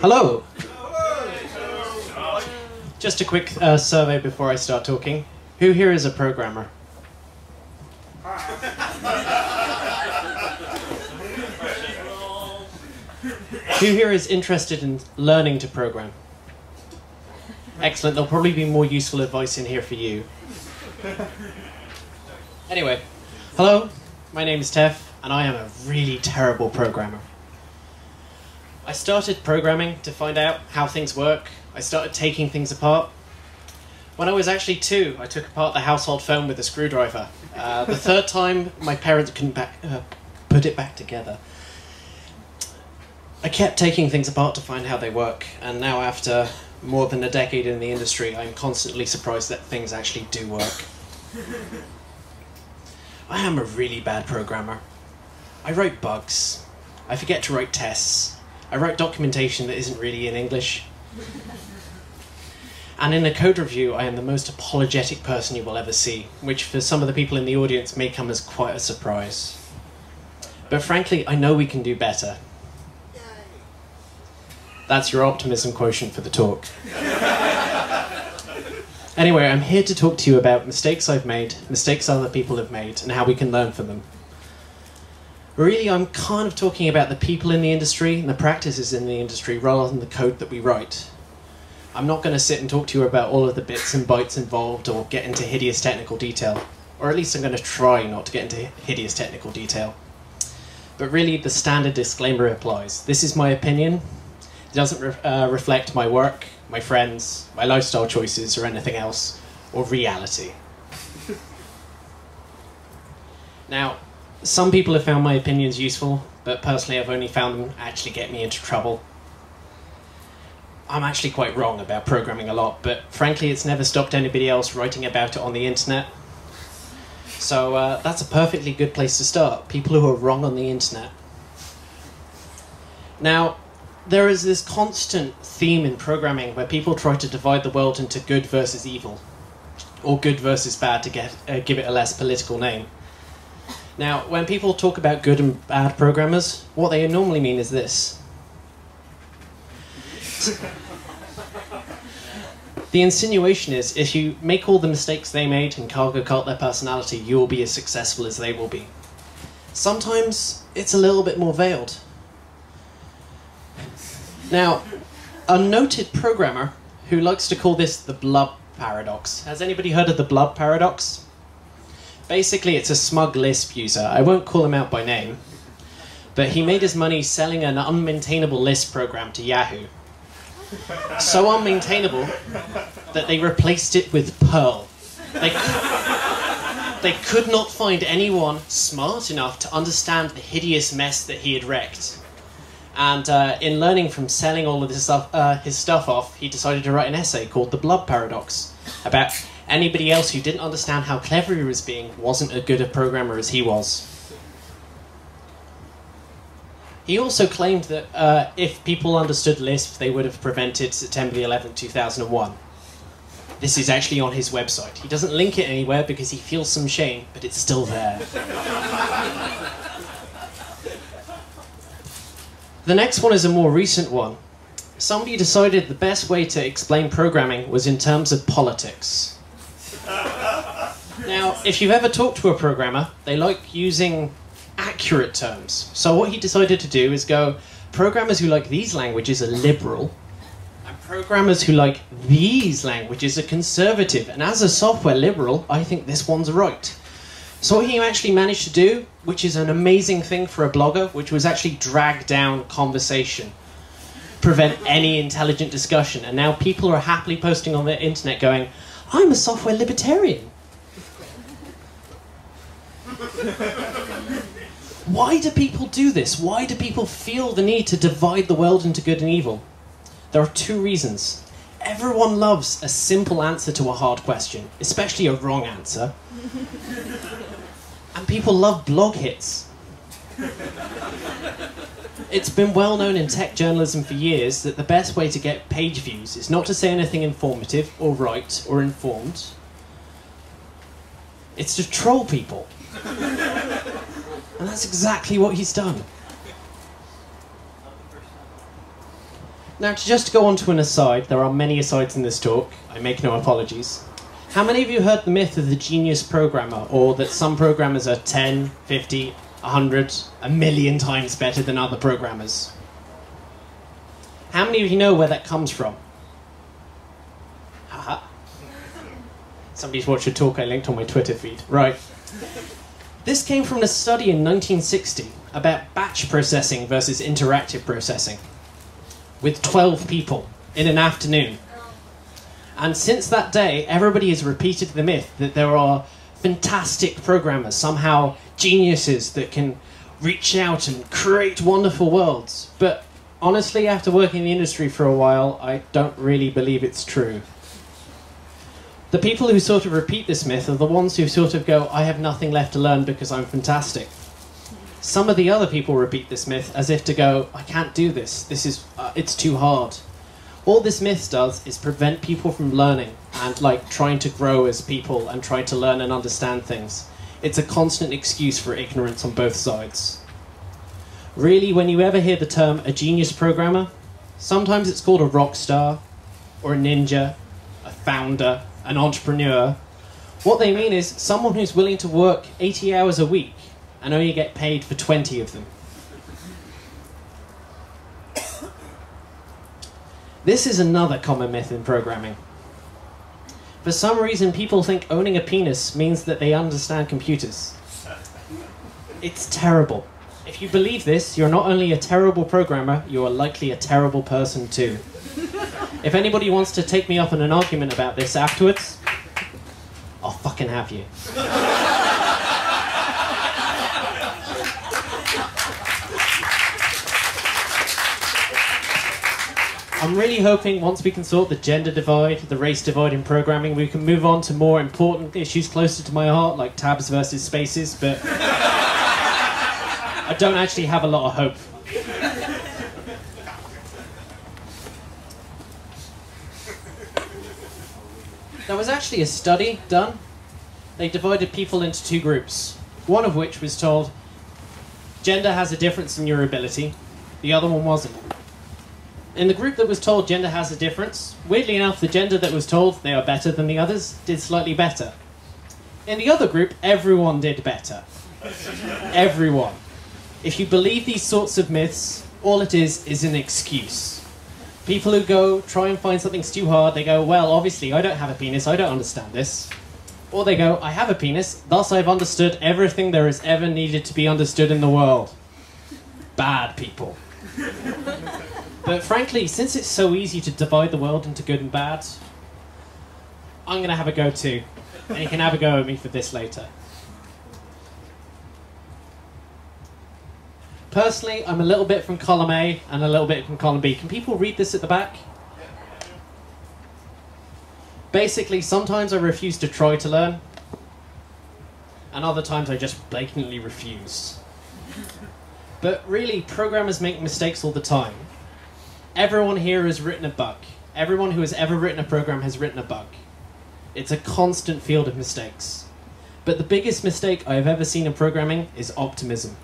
Hello. Just a quick uh, survey before I start talking. Who here is a programmer? Who here is interested in learning to program? Excellent, there'll probably be more useful advice in here for you. Anyway, hello, my name is Tef, and I am a really terrible programmer. I started programming to find out how things work. I started taking things apart. When I was actually two, I took apart the household phone with a screwdriver. Uh, the third time, my parents couldn't back, uh, put it back together. I kept taking things apart to find how they work, and now after more than a decade in the industry, I'm constantly surprised that things actually do work. I am a really bad programmer. I write bugs. I forget to write tests. I write documentation that isn't really in English. And in a code review, I am the most apologetic person you will ever see, which for some of the people in the audience may come as quite a surprise. But frankly, I know we can do better. That's your optimism quotient for the talk. anyway, I'm here to talk to you about mistakes I've made, mistakes other people have made, and how we can learn from them. Really, I'm kind of talking about the people in the industry and the practices in the industry rather than the code that we write. I'm not going to sit and talk to you about all of the bits and bytes involved or get into hideous technical detail. Or at least I'm going to try not to get into hideous technical detail. But really, the standard disclaimer applies. This is my opinion. It doesn't re- uh, reflect my work, my friends, my lifestyle choices, or anything else, or reality. now, some people have found my opinions useful, but personally, I've only found them actually get me into trouble. I'm actually quite wrong about programming a lot, but frankly, it's never stopped anybody else writing about it on the internet. So uh, that's a perfectly good place to start. People who are wrong on the internet. Now, there is this constant theme in programming where people try to divide the world into good versus evil, or good versus bad to get uh, give it a less political name. Now, when people talk about good and bad programmers, what they normally mean is this. the insinuation is if you make all the mistakes they made and cargo cult their personality, you will be as successful as they will be. Sometimes it's a little bit more veiled. Now, a noted programmer who likes to call this the blub paradox. Has anybody heard of the blub paradox? Basically, it's a smug Lisp user. I won't call him out by name. But he made his money selling an unmaintainable Lisp program to Yahoo. So unmaintainable that they replaced it with Perl. They, they could not find anyone smart enough to understand the hideous mess that he had wrecked. And uh, in learning from selling all of this stuff, uh, his stuff off, he decided to write an essay called The Blub Paradox about anybody else who didn't understand how clever he was being wasn't as good a programmer as he was. He also claimed that uh, if people understood Lisp, they would have prevented September 11, 2001. This is actually on his website. He doesn't link it anywhere because he feels some shame, but it's still there. the next one is a more recent one. Somebody decided the best way to explain programming was in terms of politics. Now, if you've ever talked to a programmer, they like using accurate terms. So what he decided to do is go, programmers who like these languages are liberal, and programmers who like these languages are conservative. And as a software liberal, I think this one's right. So what he actually managed to do, which is an amazing thing for a blogger, which was actually drag down conversation, prevent any intelligent discussion. And now people are happily posting on the internet going, I'm a software libertarian. Why do people do this? Why do people feel the need to divide the world into good and evil? There are two reasons. Everyone loves a simple answer to a hard question, especially a wrong answer. and people love blog hits. It's been well known in tech journalism for years that the best way to get page views is not to say anything informative or right or informed. It's to troll people. And that's exactly what he's done. Now, to just go on to an aside, there are many asides in this talk. I make no apologies. How many of you heard the myth of the genius programmer, or that some programmers are 10, 50, 100, a million times better than other programmers? How many of you know where that comes from? Haha. Somebody's watched a talk I linked on my Twitter feed. Right. This came from a study in 1960 about batch processing versus interactive processing with 12 people in an afternoon. And since that day, everybody has repeated the myth that there are fantastic programmers, somehow geniuses that can reach out and create wonderful worlds. But honestly, after working in the industry for a while, I don't really believe it's true. The people who sort of repeat this myth are the ones who sort of go, I have nothing left to learn because I'm fantastic. Some of the other people repeat this myth as if to go, I can't do this. This is, uh, it's too hard. All this myth does is prevent people from learning and like trying to grow as people and trying to learn and understand things. It's a constant excuse for ignorance on both sides. Really, when you ever hear the term a genius programmer, sometimes it's called a rock star, or a ninja, a founder, an entrepreneur. What they mean is someone who's willing to work 80 hours a week and only get paid for 20 of them. This is another common myth in programming. For some reason, people think owning a penis means that they understand computers. It's terrible. If you believe this, you're not only a terrible programmer, you are likely a terrible person too. If anybody wants to take me up in an argument about this afterwards, I'll fucking have you. I'm really hoping once we can sort the gender divide, the race divide in programming, we can move on to more important issues closer to my heart, like tabs versus spaces, but I don't actually have a lot of hope. There was actually a study done. They divided people into two groups, one of which was told gender has a difference in your ability, the other one wasn't in the group that was told gender has a difference, weirdly enough, the gender that was told they are better than the others did slightly better. In the other group, everyone did better. everyone. If you believe these sorts of myths, all it is is an excuse. People who go try and find something too hard, they go, well, obviously, I don't have a penis, I don't understand this. Or they go, I have a penis, thus I've understood everything there is ever needed to be understood in the world. Bad people. But frankly, since it's so easy to divide the world into good and bad, I'm going to have a go too. And you can have a go at me for this later. Personally, I'm a little bit from column A and a little bit from column B. Can people read this at the back? Basically, sometimes I refuse to try to learn, and other times I just blatantly refuse. But really, programmers make mistakes all the time everyone here has written a bug. Everyone who has ever written a program has written a bug. It's a constant field of mistakes. But the biggest mistake I've ever seen in programming is optimism.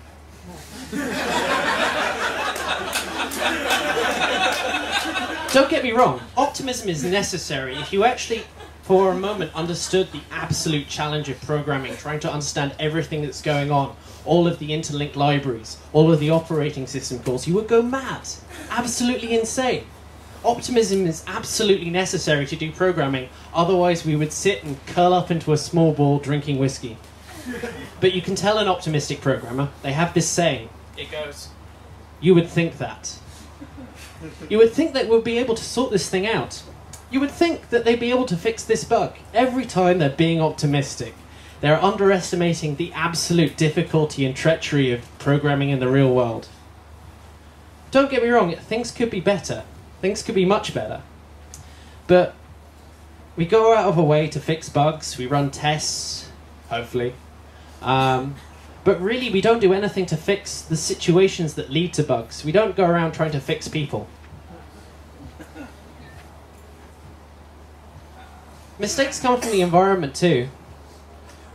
Don't get me wrong, optimism is necessary if you actually, for a moment, understood the absolute challenge of programming, trying to understand everything that's going on, all of the interlinked libraries, all of the operating system calls, you would go mad. Absolutely insane. Optimism is absolutely necessary to do programming, otherwise, we would sit and curl up into a small ball drinking whiskey. But you can tell an optimistic programmer, they have this saying. It goes, You would think that. You would think they would be able to sort this thing out. You would think that they'd be able to fix this bug every time they're being optimistic. They're underestimating the absolute difficulty and treachery of programming in the real world. Don't get me wrong, things could be better. Things could be much better. But we go out of our way to fix bugs, we run tests, hopefully. Um, but really, we don't do anything to fix the situations that lead to bugs. We don't go around trying to fix people. Mistakes come from the environment too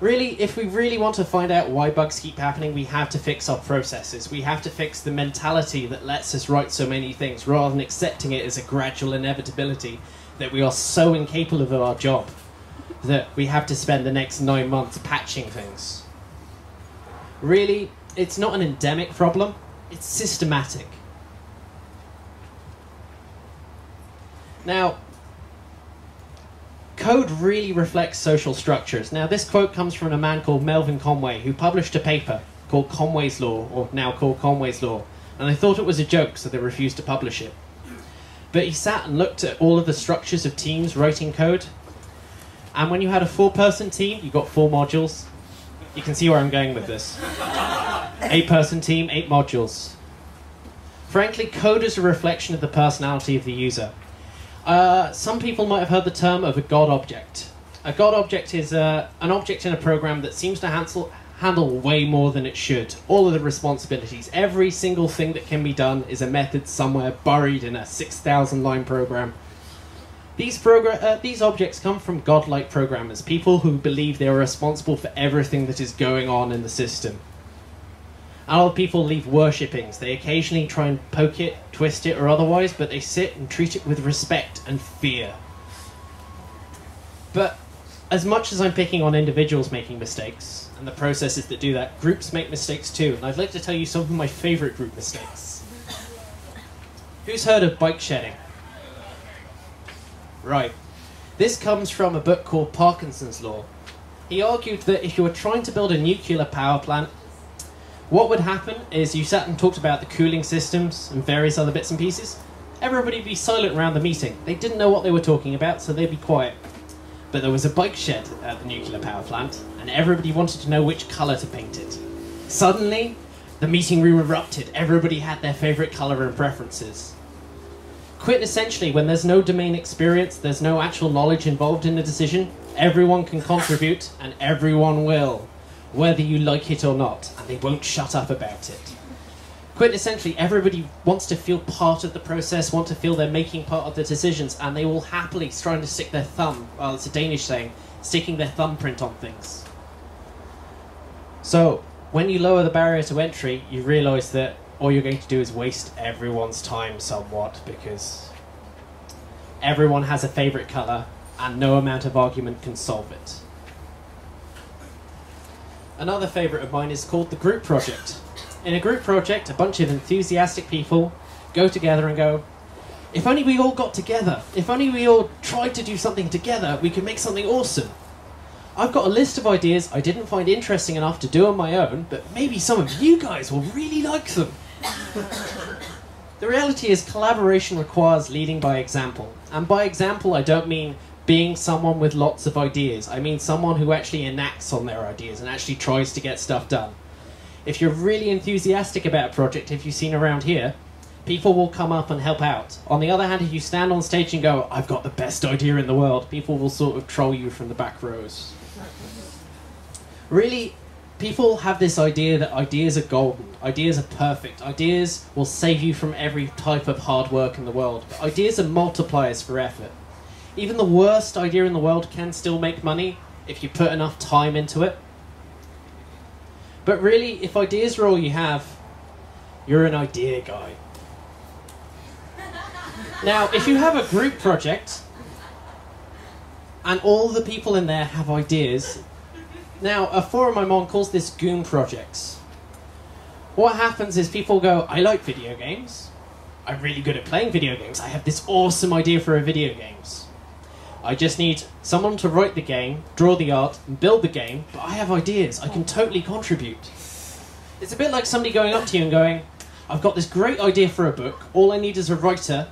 Really, if we really want to find out why bugs keep happening, we have to fix our processes. We have to fix the mentality that lets us write so many things rather than accepting it as a gradual inevitability that we are so incapable of our job that we have to spend the next nine months patching things. Really, it's not an endemic problem, it's systematic. Now, code really reflects social structures. Now, this quote comes from a man called Melvin Conway, who published a paper called Conway's Law, or now called Conway's Law, and they thought it was a joke, so they refused to publish it. But he sat and looked at all of the structures of teams writing code, and when you had a four person team, you got four modules. You can see where I'm going with this. eight person team, eight modules. Frankly, code is a reflection of the personality of the user. Uh, some people might have heard the term of a God object. A God object is uh, an object in a program that seems to handle, handle way more than it should. All of the responsibilities, every single thing that can be done is a method somewhere buried in a 6,000 line program. These, progr- uh, these objects come from godlike programmers, people who believe they are responsible for everything that is going on in the system. Of people leave worshipping. They occasionally try and poke it, twist it, or otherwise, but they sit and treat it with respect and fear. But as much as I'm picking on individuals making mistakes, and the processes that do that, groups make mistakes too, and I'd like to tell you some of my favourite group mistakes. Who's heard of bike shedding? Right. This comes from a book called Parkinson's Law. He argued that if you were trying to build a nuclear power plant what would happen is you sat and talked about the cooling systems and various other bits and pieces. Everybody would be silent around the meeting. They didn't know what they were talking about, so they'd be quiet. But there was a bike shed at the nuclear power plant, and everybody wanted to know which colour to paint it. Suddenly, the meeting room erupted. Everybody had their favourite colour and preferences. Quit essentially, when there's no domain experience, there's no actual knowledge involved in the decision, everyone can contribute, and everyone will whether you like it or not, and they won't shut up about it. Quintessentially, everybody wants to feel part of the process, want to feel they're making part of the decisions, and they will happily trying to stick their thumb, well, it's a Danish saying, sticking their thumbprint on things. So, when you lower the barrier to entry, you realise that all you're going to do is waste everyone's time somewhat, because everyone has a favourite colour, and no amount of argument can solve it. Another favourite of mine is called the group project. In a group project, a bunch of enthusiastic people go together and go, if only we all got together, if only we all tried to do something together, we could make something awesome. I've got a list of ideas I didn't find interesting enough to do on my own, but maybe some of you guys will really like them. the reality is, collaboration requires leading by example. And by example, I don't mean being someone with lots of ideas. I mean someone who actually enacts on their ideas and actually tries to get stuff done. If you're really enthusiastic about a project, if you've seen around here, people will come up and help out. On the other hand, if you stand on stage and go, I've got the best idea in the world, people will sort of troll you from the back rows. Really, people have this idea that ideas are golden, ideas are perfect, ideas will save you from every type of hard work in the world. But ideas are multipliers for effort even the worst idea in the world can still make money if you put enough time into it. But really, if ideas are all you have, you're an idea guy. now, if you have a group project and all the people in there have ideas, now a forum I'm on calls this Goon Projects. What happens is people go, I like video games. I'm really good at playing video games. I have this awesome idea for a video games. I just need someone to write the game, draw the art, and build the game, but I have ideas. I can totally contribute. It's a bit like somebody going up to you and going, I've got this great idea for a book, all I need is a writer,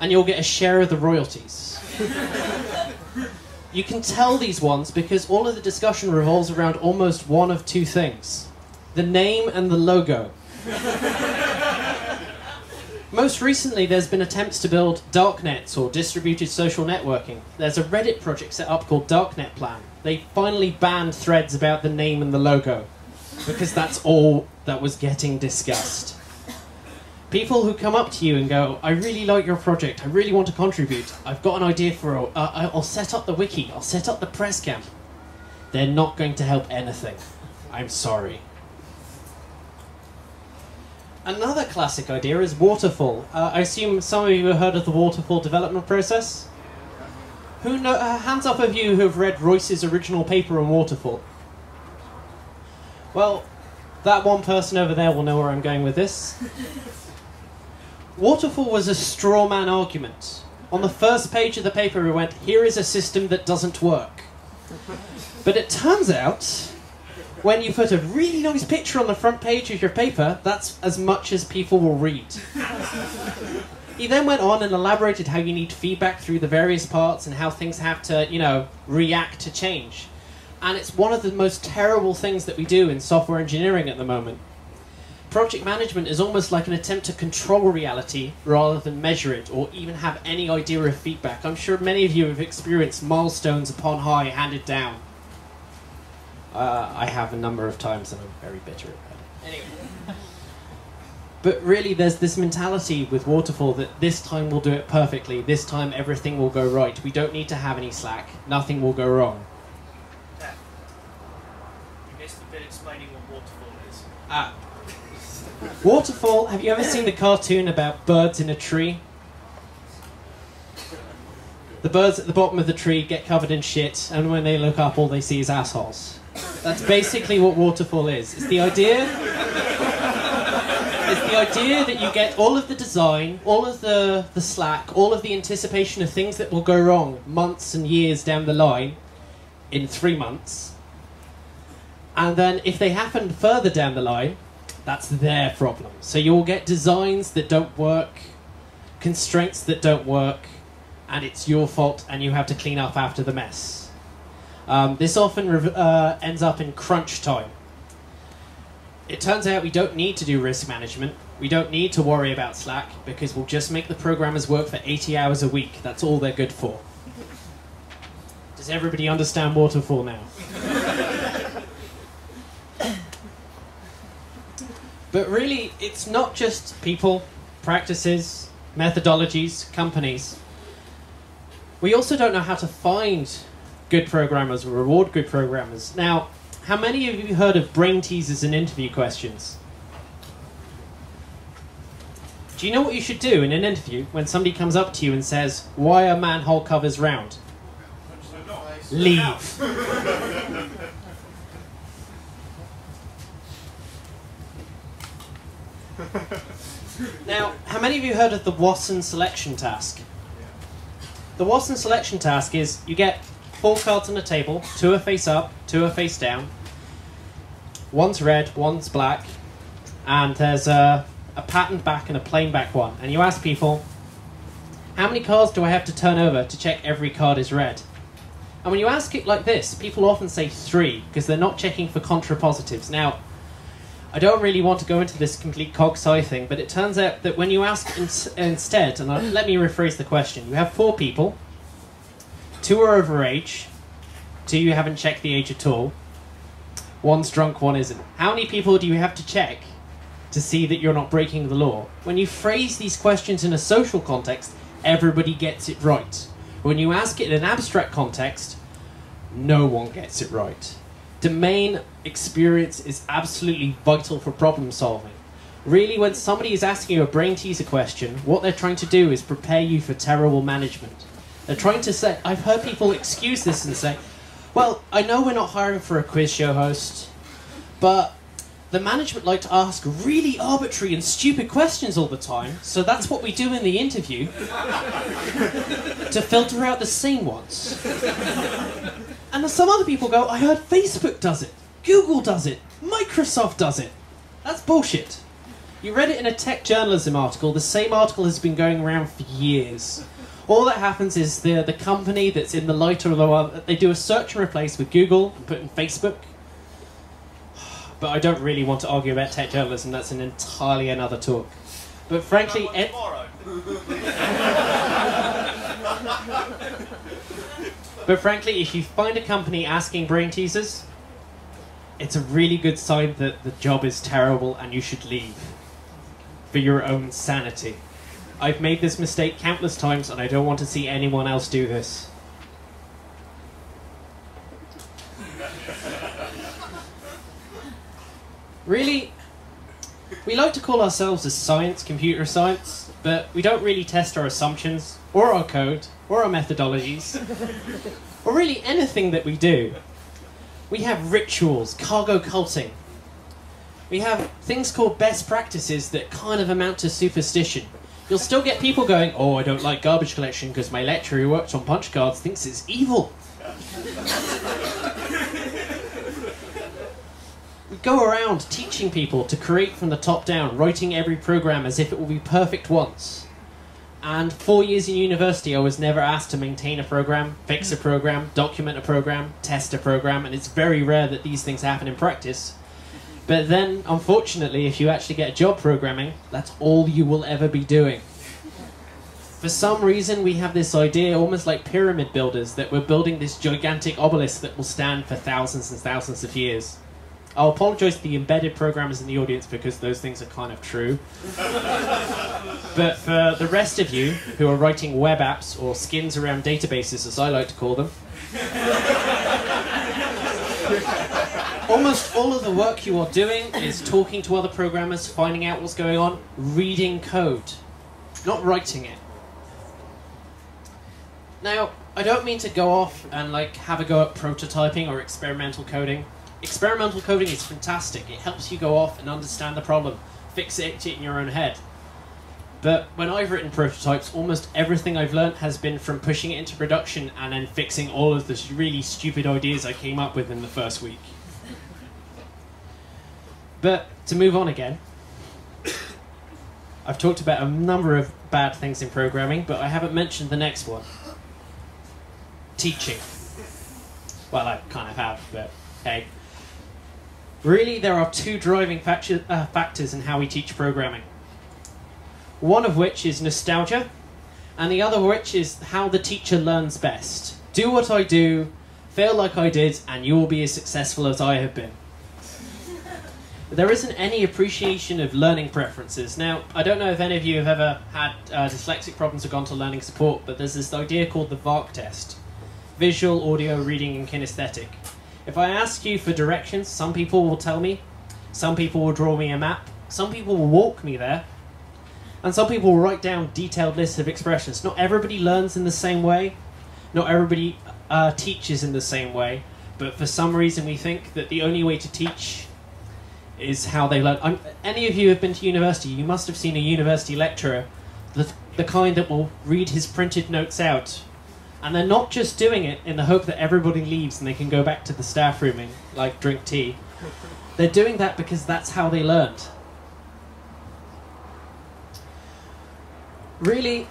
and you'll get a share of the royalties. you can tell these ones because all of the discussion revolves around almost one of two things the name and the logo. Most recently, there's been attempts to build darknets or distributed social networking. There's a Reddit project set up called Darknet Plan. They finally banned threads about the name and the logo because that's all that was getting discussed. People who come up to you and go, I really like your project, I really want to contribute, I've got an idea for uh, I'll set up the wiki, I'll set up the press camp. They're not going to help anything. I'm sorry. Another classic idea is waterfall. Uh, I assume some of you have heard of the waterfall development process. Who know? Uh, hands up of you who have read Royce's original paper on waterfall. Well, that one person over there will know where I'm going with this. Waterfall was a straw man argument. On the first page of the paper, we went, here is a system that doesn't work. But it turns out, when you put a really nice picture on the front page of your paper, that's as much as people will read. he then went on and elaborated how you need feedback through the various parts and how things have to, you know, react to change. And it's one of the most terrible things that we do in software engineering at the moment. Project management is almost like an attempt to control reality rather than measure it or even have any idea of feedback. I'm sure many of you have experienced milestones upon high handed down. Uh, I have a number of times and I'm very bitter about it. Anyway. But really, there's this mentality with Waterfall that this time we'll do it perfectly, this time everything will go right. We don't need to have any slack, nothing will go wrong. You missed the bit explaining what waterfall is. Ah. Waterfall, have you ever seen the cartoon about birds in a tree? The birds at the bottom of the tree get covered in shit, and when they look up, all they see is assholes. That's basically what waterfall is. It's the idea. It's the idea that you get all of the design, all of the, the slack, all of the anticipation of things that will go wrong months and years down the line in three months. And then if they happen further down the line, that's their problem. So you'll get designs that don't work, constraints that don't work, and it's your fault, and you have to clean up after the mess. Um, this often uh, ends up in crunch time. It turns out we don't need to do risk management. We don't need to worry about Slack because we'll just make the programmers work for 80 hours a week. That's all they're good for. Does everybody understand waterfall now? But really, it's not just people, practices, methodologies, companies. We also don't know how to find good programmers or reward good programmers. Now, how many of you heard of brain teasers and interview questions? Do you know what you should do in an interview when somebody comes up to you and says, Why are manhole covers round? Leave. Now, how many of you heard of the Wason selection task? The Wason selection task is you get four cards on a table, two are face up, two are face down. One's red, one's black, and there's a, a patterned back and a plain back one. And you ask people, how many cards do I have to turn over to check every card is red? And when you ask it like this, people often say three because they're not checking for contrapositives. Now, I don't really want to go into this complete cog sci thing, but it turns out that when you ask in- instead, and I, let me rephrase the question, you have four people, two are over age, two you haven't checked the age at all, one's drunk, one isn't. How many people do you have to check to see that you're not breaking the law? When you phrase these questions in a social context, everybody gets it right. When you ask it in an abstract context, no one gets it right domain experience is absolutely vital for problem solving. Really, when somebody is asking you a brain teaser question, what they're trying to do is prepare you for terrible management. They're trying to say, I've heard people excuse this and say, well, I know we're not hiring for a quiz show host, but the management like to ask really arbitrary and stupid questions all the time, so that's what we do in the interview to filter out the sane ones. And some other people go, I heard Facebook does it, Google does it, Microsoft does it. That's bullshit. You read it in a tech journalism article, the same article has been going around for years. All that happens is the, the company that's in the lighter of the one, they do a search and replace with Google and put in Facebook. But I don't really want to argue about tech journalism, that's an entirely another talk. But frankly, ed- But frankly, if you find a company asking brain teasers, it's a really good sign that the job is terrible and you should leave for your own sanity. I've made this mistake countless times and I don't want to see anyone else do this. Really, we like to call ourselves as science, computer science, but we don't really test our assumptions, or our code, or our methodologies, or really anything that we do. We have rituals, cargo culting. We have things called best practices that kind of amount to superstition. You'll still get people going, oh, I don't like garbage collection because my lecturer who works on punch cards thinks it's evil. we go around teaching people to create from the top down, writing every program as if it will be perfect once. And four years in university, I was never asked to maintain a program, fix a program, document a program, test a program, and it's very rare that these things happen in practice. But then, unfortunately, if you actually get a job programming, that's all you will ever be doing. For some reason, we have this idea, almost like pyramid builders, that we're building this gigantic obelisk that will stand for thousands and thousands of years. I'll apologise to the embedded programmers in the audience because those things are kind of true. but for the rest of you who are writing web apps or skins around databases, as I like to call them, almost all of the work you are doing is talking to other programmers, finding out what's going on, reading code, not writing it. Now, I don't mean to go off and like have a go at prototyping or experimental coding. Experimental coding is fantastic. It helps you go off and understand the problem, fix it in your own head. But when I've written prototypes, almost everything I've learned has been from pushing it into production and then fixing all of the really stupid ideas I came up with in the first week. But to move on again, I've talked about a number of bad things in programming, but I haven't mentioned the next one teaching. Well, I kind of have, but hey. Really, there are two driving factu- uh, factors in how we teach programming. One of which is nostalgia, and the other which is how the teacher learns best. Do what I do, fail like I did, and you will be as successful as I have been. There isn't any appreciation of learning preferences. Now, I don't know if any of you have ever had uh, dyslexic problems or gone to learning support, but there's this idea called the VARK test visual, audio, reading, and kinesthetic. If I ask you for directions, some people will tell me, some people will draw me a map, some people will walk me there, and some people will write down detailed lists of expressions. Not everybody learns in the same way, not everybody uh, teaches in the same way, but for some reason we think that the only way to teach is how they learn. I'm, any of you have been to university, you must have seen a university lecturer, the, the kind that will read his printed notes out. And they're not just doing it in the hope that everybody leaves and they can go back to the staff room and like drink tea. They're doing that because that's how they learned. Really,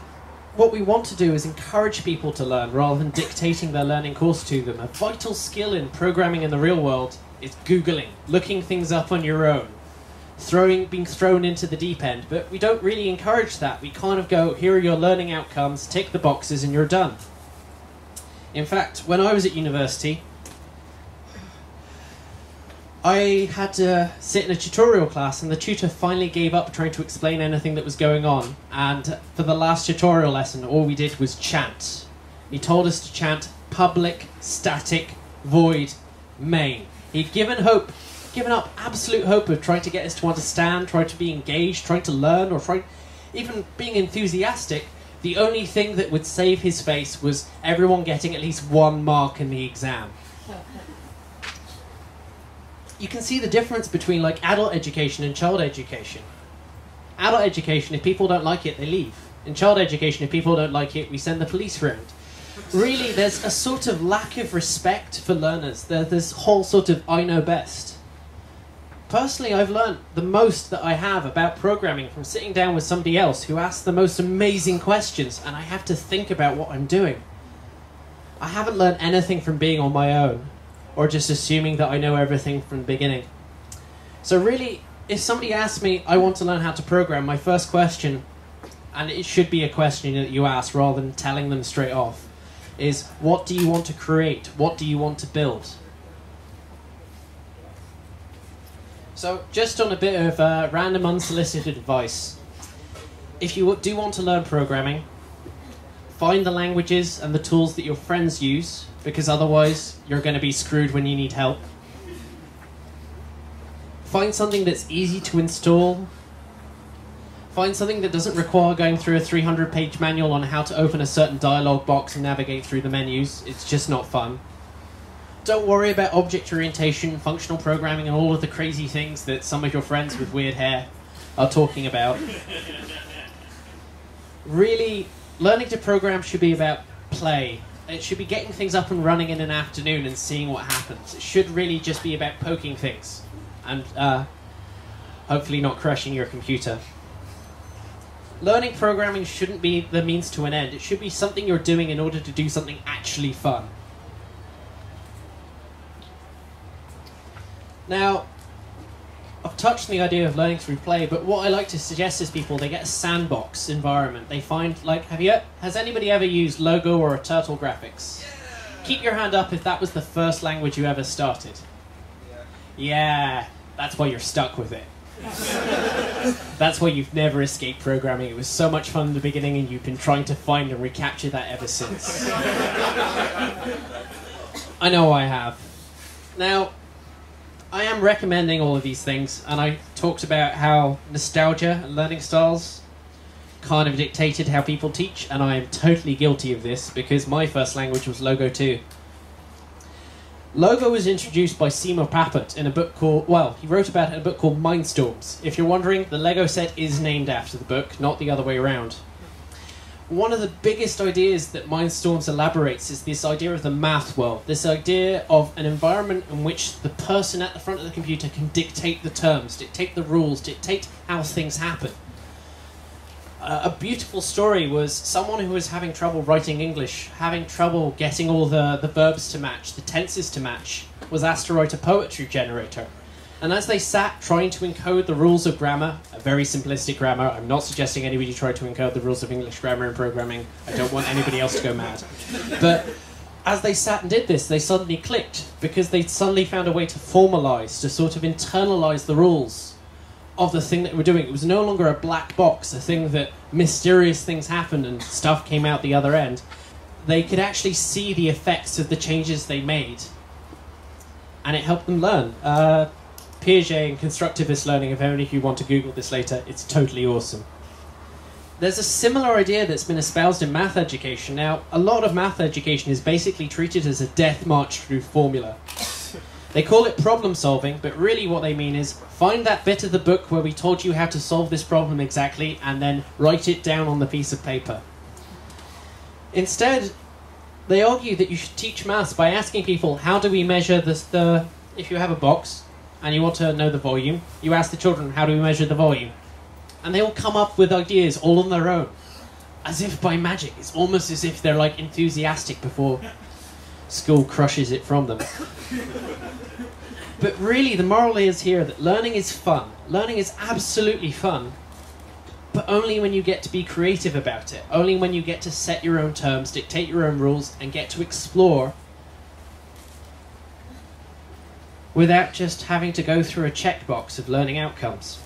what we want to do is encourage people to learn rather than dictating their learning course to them. A vital skill in programming in the real world is Googling, looking things up on your own, throwing, being thrown into the deep end. But we don't really encourage that. We kind of go, here are your learning outcomes, tick the boxes, and you're done. In fact, when I was at university, I had to sit in a tutorial class, and the tutor finally gave up trying to explain anything that was going on. And for the last tutorial lesson, all we did was chant. He told us to chant public, static, void, main. He'd given hope, given up absolute hope of trying to get us to understand, trying to be engaged, trying to learn, or trying, even being enthusiastic. The only thing that would save his face was everyone getting at least one mark in the exam. You can see the difference between like adult education and child education. Adult education, if people don't like it, they leave. In child education, if people don't like it, we send the police round really, there's a sort of lack of respect for learners. There's this whole sort of I know best. Personally, I've learned the most that I have about programming from sitting down with somebody else who asks the most amazing questions, and I have to think about what I'm doing. I haven't learned anything from being on my own, or just assuming that I know everything from the beginning. So, really, if somebody asks me, I want to learn how to program, my first question, and it should be a question that you ask rather than telling them straight off, is what do you want to create? What do you want to build? So, just on a bit of uh, random unsolicited advice, if you do want to learn programming, find the languages and the tools that your friends use, because otherwise you're going to be screwed when you need help. find something that's easy to install. Find something that doesn't require going through a 300 page manual on how to open a certain dialog box and navigate through the menus. It's just not fun. Don't worry about object orientation, functional programming, and all of the crazy things that some of your friends with weird hair are talking about. really, learning to program should be about play. It should be getting things up and running in an afternoon and seeing what happens. It should really just be about poking things and uh, hopefully not crashing your computer. Learning programming shouldn't be the means to an end. It should be something you're doing in order to do something actually fun. Now, I've touched on the idea of learning through play, but what I like to suggest is people they get a sandbox environment. They find like have you has anybody ever used Logo or Turtle graphics? Keep your hand up if that was the first language you ever started. Yeah, that's why you're stuck with it. That's why you've never escaped programming. It was so much fun in the beginning, and you've been trying to find and recapture that ever since. I know I have. Now, I am recommending all of these things, and I talked about how nostalgia and learning styles kind of dictated how people teach, and I am totally guilty of this because my first language was Logo too. Logo was introduced by Seymour Papert in a book called, well, he wrote about it in a book called Mindstorms. If you're wondering, the Lego set is named after the book, not the other way around one of the biggest ideas that Mindstorms elaborates is this idea of the math world, this idea of an environment in which the person at the front of the computer can dictate the terms, dictate the rules, dictate how things happen. A beautiful story was someone who was having trouble writing English, having trouble getting all the, the verbs to match, the tenses to match, was asked to write a poetry generator. And as they sat trying to encode the rules of grammar, a very simplistic grammar, I'm not suggesting anybody try to encode the rules of English grammar and programming. I don't want anybody else to go mad. But as they sat and did this, they suddenly clicked because they suddenly found a way to formalize, to sort of internalize the rules of the thing that we're doing. It was no longer a black box, a thing that mysterious things happened and stuff came out the other end. They could actually see the effects of the changes they made, and it helped them learn. Uh, Piaget and constructivist learning, if only if you want to Google this later, it's totally awesome. There's a similar idea that's been espoused in math education. Now, a lot of math education is basically treated as a death march through formula. They call it problem solving, but really what they mean is find that bit of the book where we told you how to solve this problem exactly and then write it down on the piece of paper. Instead, they argue that you should teach maths by asking people how do we measure this, the if you have a box and you want to know the volume, you ask the children, how do we measure the volume? And they all come up with ideas all on their own, as if by magic. It's almost as if they're like enthusiastic before school crushes it from them. but really, the moral is here that learning is fun. Learning is absolutely fun, but only when you get to be creative about it. Only when you get to set your own terms, dictate your own rules, and get to explore without just having to go through a checkbox of learning outcomes.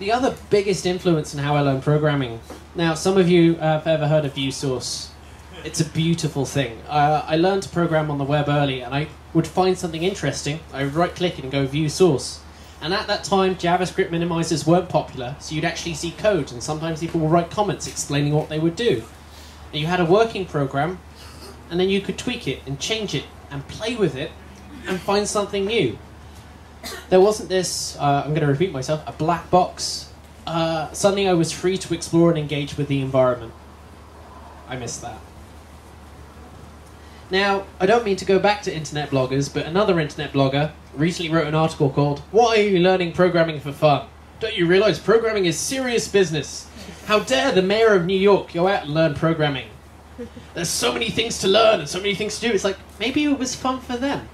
The other biggest influence in how I learn programming. Now, some of you have ever heard of ViewSource. It's a beautiful thing. Uh, I learned to program on the web early, and I would find something interesting. I would right click and go View Source. And at that time, JavaScript minimizers weren't popular, so you'd actually see code, and sometimes people would write comments explaining what they would do. And you had a working program, and then you could tweak it and change it and play with it and find something new. There wasn't this, uh, I'm going to repeat myself, a black box. Uh, suddenly I was free to explore and engage with the environment. I miss that. Now, I don't mean to go back to internet bloggers, but another internet blogger recently wrote an article called Why Are You Learning Programming for Fun? Don't you realize programming is serious business? How dare the mayor of New York go out and learn programming? There's so many things to learn and so many things to do. It's like maybe it was fun for them.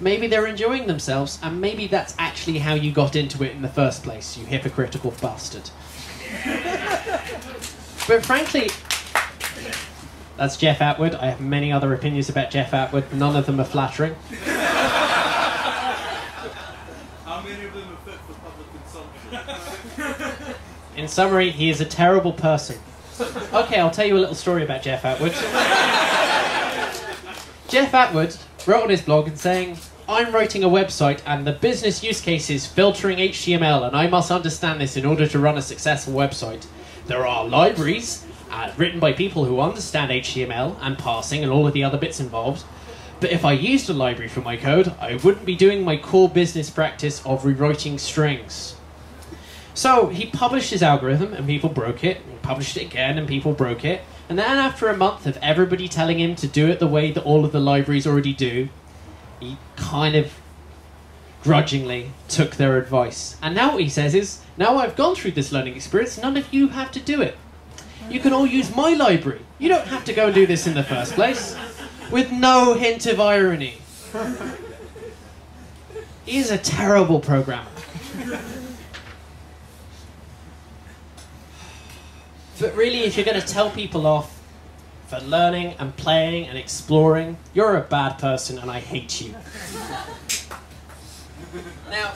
Maybe they're enjoying themselves, and maybe that's actually how you got into it in the first place, you hypocritical bastard. but frankly, that's Jeff Atwood. I have many other opinions about Jeff Atwood. None of them are flattering. How many of them are fit for public consumption? In summary, he is a terrible person. Okay, I'll tell you a little story about Jeff Atwood. Jeff Atwood wrote on his blog and saying, I'm writing a website and the business use case is filtering HTML and I must understand this in order to run a successful website. There are libraries uh, written by people who understand HTML and parsing and all of the other bits involved. But if I used a library for my code, I wouldn't be doing my core business practice of rewriting strings. So he published his algorithm and people broke it, published it again and people broke it. And then after a month of everybody telling him to do it the way that all of the libraries already do, he kind of grudgingly took their advice. And now what he says is, now I've gone through this learning experience, none of you have to do it. You can all use my library. You don't have to go and do this in the first place. With no hint of irony. He is a terrible programmer. But really, if you're going to tell people off for learning and playing and exploring, you're a bad person and I hate you. now,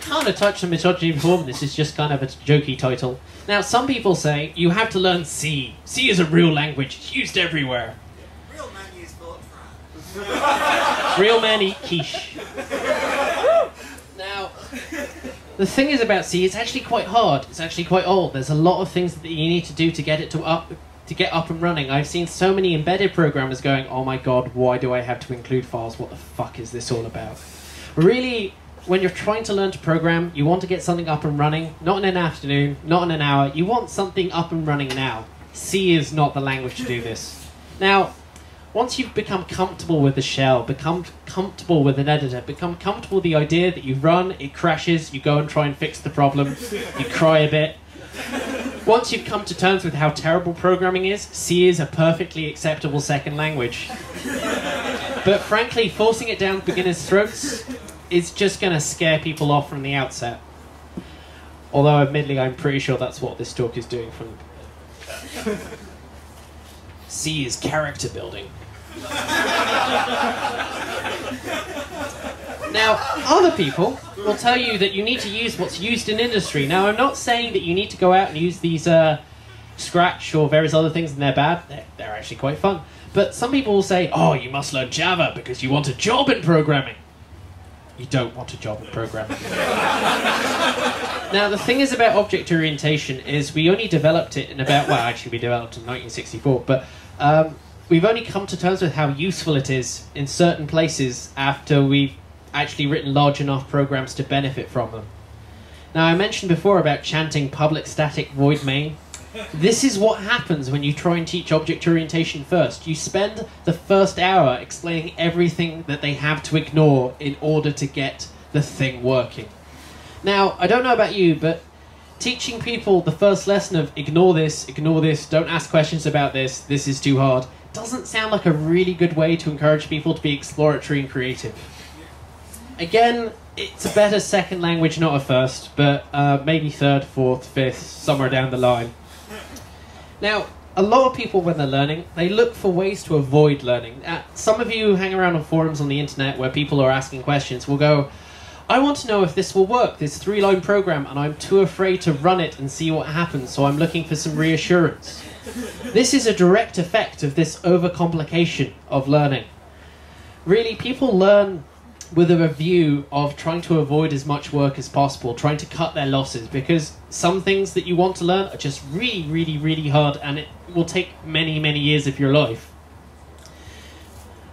kind of touched on misogyny before, but this is just kind of a jokey title. Now, some people say you have to learn C. C is a real language, it's used everywhere. Real man use Fortran. Real men eat quiche. The thing is about C, it's actually quite hard. It's actually quite old. There's a lot of things that you need to do to get it to up to get up and running. I've seen so many embedded programmers going, "Oh my god, why do I have to include files? What the fuck is this all about?" Really, when you're trying to learn to program, you want to get something up and running, not in an afternoon, not in an hour. You want something up and running now. C is not the language to do this. Now, once you've become comfortable with the shell, become comfortable with an editor, become comfortable with the idea that you run, it crashes, you go and try and fix the problem, you cry a bit. Once you've come to terms with how terrible programming is, C is a perfectly acceptable second language. But frankly, forcing it down beginners' throats is just going to scare people off from the outset. Although, admittedly, I'm pretty sure that's what this talk is doing from. C is character building. Now, other people will tell you that you need to use what's used in industry. Now, I'm not saying that you need to go out and use these uh, Scratch or various other things and they're bad. They're, they're actually quite fun. But some people will say, oh, you must learn Java because you want a job in programming. You don't want a job in programming. now, the thing is about object orientation is we only developed it in about, well, actually, we developed in 1964, but um, we've only come to terms with how useful it is in certain places after we've actually written large enough programs to benefit from them. Now, I mentioned before about chanting public static void main. This is what happens when you try and teach object orientation first. You spend the first hour explaining everything that they have to ignore in order to get the thing working. Now, I don't know about you, but teaching people the first lesson of ignore this, ignore this, don't ask questions about this, this is too hard, doesn't sound like a really good way to encourage people to be exploratory and creative. Again, it's a better second language, not a first, but uh, maybe third, fourth, fifth, somewhere down the line. Now, a lot of people, when they're learning, they look for ways to avoid learning. Uh, some of you who hang around on forums on the internet where people are asking questions will go, I want to know if this will work, this three line program, and I'm too afraid to run it and see what happens, so I'm looking for some reassurance. This is a direct effect of this overcomplication of learning. Really, people learn with a review of trying to avoid as much work as possible, trying to cut their losses, because some things that you want to learn are just really, really, really hard, and it will take many, many years of your life.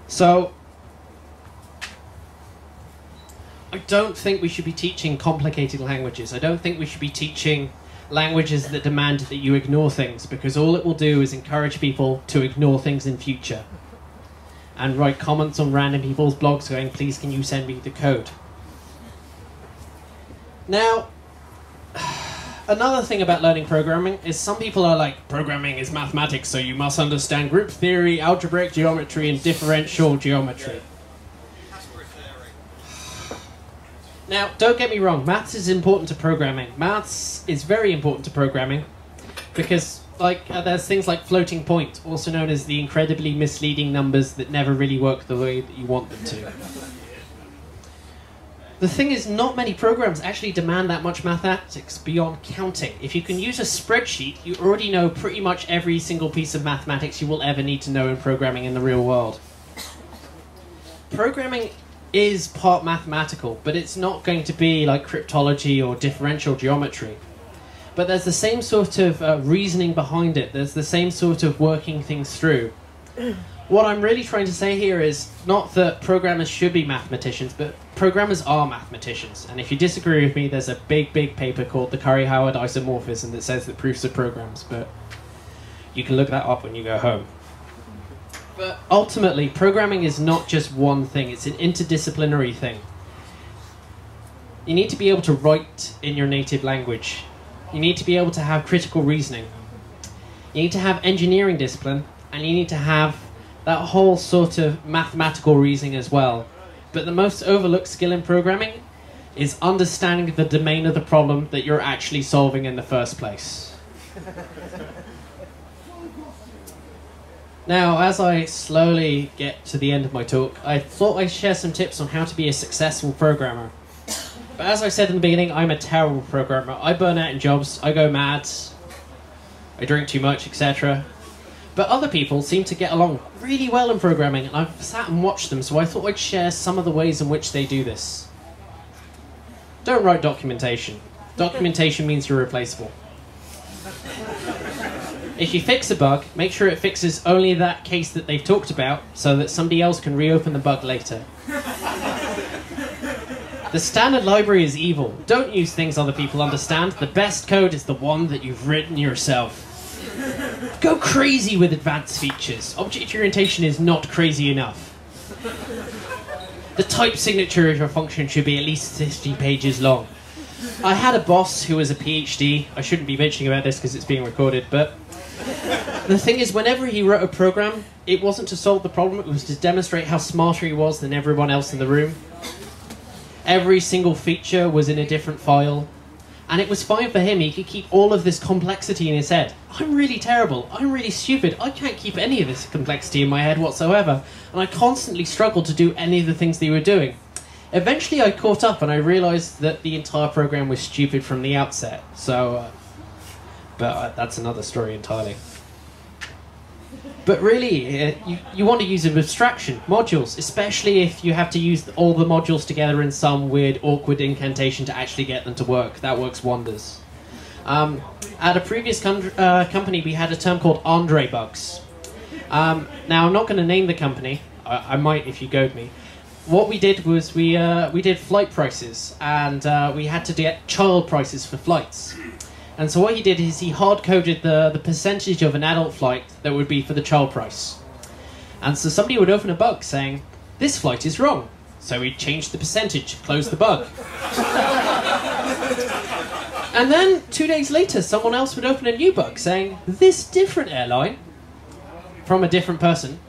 So, I don't think we should be teaching complicated languages. I don't think we should be teaching languages that demand that you ignore things, because all it will do is encourage people to ignore things in future and write comments on random people's blogs going, please can you send me the code? Now, another thing about learning programming is some people are like, programming is mathematics, so you must understand group theory, algebraic geometry, and differential geometry. Now, don't get me wrong, maths is important to programming. Maths is very important to programming because, like, uh, there's things like floating point, also known as the incredibly misleading numbers that never really work the way that you want them to. The thing is, not many programs actually demand that much mathematics beyond counting. If you can use a spreadsheet, you already know pretty much every single piece of mathematics you will ever need to know in programming in the real world. programming is part mathematical, but it's not going to be like cryptology or differential geometry. But there's the same sort of uh, reasoning behind it. There's the same sort of working things through. What I'm really trying to say here is not that programmers should be mathematicians, but programmers are mathematicians. And if you disagree with me, there's a big, big paper called the Curry-Howard isomorphism that says that proofs are programs. But you can look that up when you go home. But ultimately, programming is not just one thing, it's an interdisciplinary thing. You need to be able to write in your native language. You need to be able to have critical reasoning. You need to have engineering discipline, and you need to have that whole sort of mathematical reasoning as well. But the most overlooked skill in programming is understanding the domain of the problem that you're actually solving in the first place. Now, as I slowly get to the end of my talk, I thought I'd share some tips on how to be a successful programmer. But as I said in the beginning, I'm a terrible programmer. I burn out in jobs, I go mad, I drink too much, etc. But other people seem to get along really well in programming, and I've sat and watched them, so I thought I'd share some of the ways in which they do this. Don't write documentation. Documentation means you're replaceable. If you fix a bug, make sure it fixes only that case that they've talked about so that somebody else can reopen the bug later. the standard library is evil. Don't use things other people understand. The best code is the one that you've written yourself. Go crazy with advanced features. Object orientation is not crazy enough. The type signature of your function should be at least 50 pages long. I had a boss who was a PhD. I shouldn't be mentioning about this because it's being recorded, but the thing is, whenever he wrote a program, it wasn't to solve the problem, it was to demonstrate how smarter he was than everyone else in the room. Every single feature was in a different file, and it was fine for him. He could keep all of this complexity in his head. I'm really terrible. I'm really stupid. I can't keep any of this complexity in my head whatsoever, and I constantly struggled to do any of the things that they were doing. Eventually, I caught up and I realized that the entire program was stupid from the outset. So, uh, but uh, that's another story entirely. But really, uh, you, you want to use an abstraction, modules, especially if you have to use all the modules together in some weird, awkward incantation to actually get them to work. That works wonders. Um, at a previous com- uh, company, we had a term called Andre bugs. Um, now, I'm not going to name the company. I, I might if you goad me what we did was we uh, we did flight prices, and uh, we had to get child prices for flights. And so what he did is he hard coded the the percentage of an adult flight that would be for the child price. And so somebody would open a bug saying, "This flight is wrong." So he changed the percentage, closed the bug. and then two days later, someone else would open a new bug saying, "This different airline." From a different person,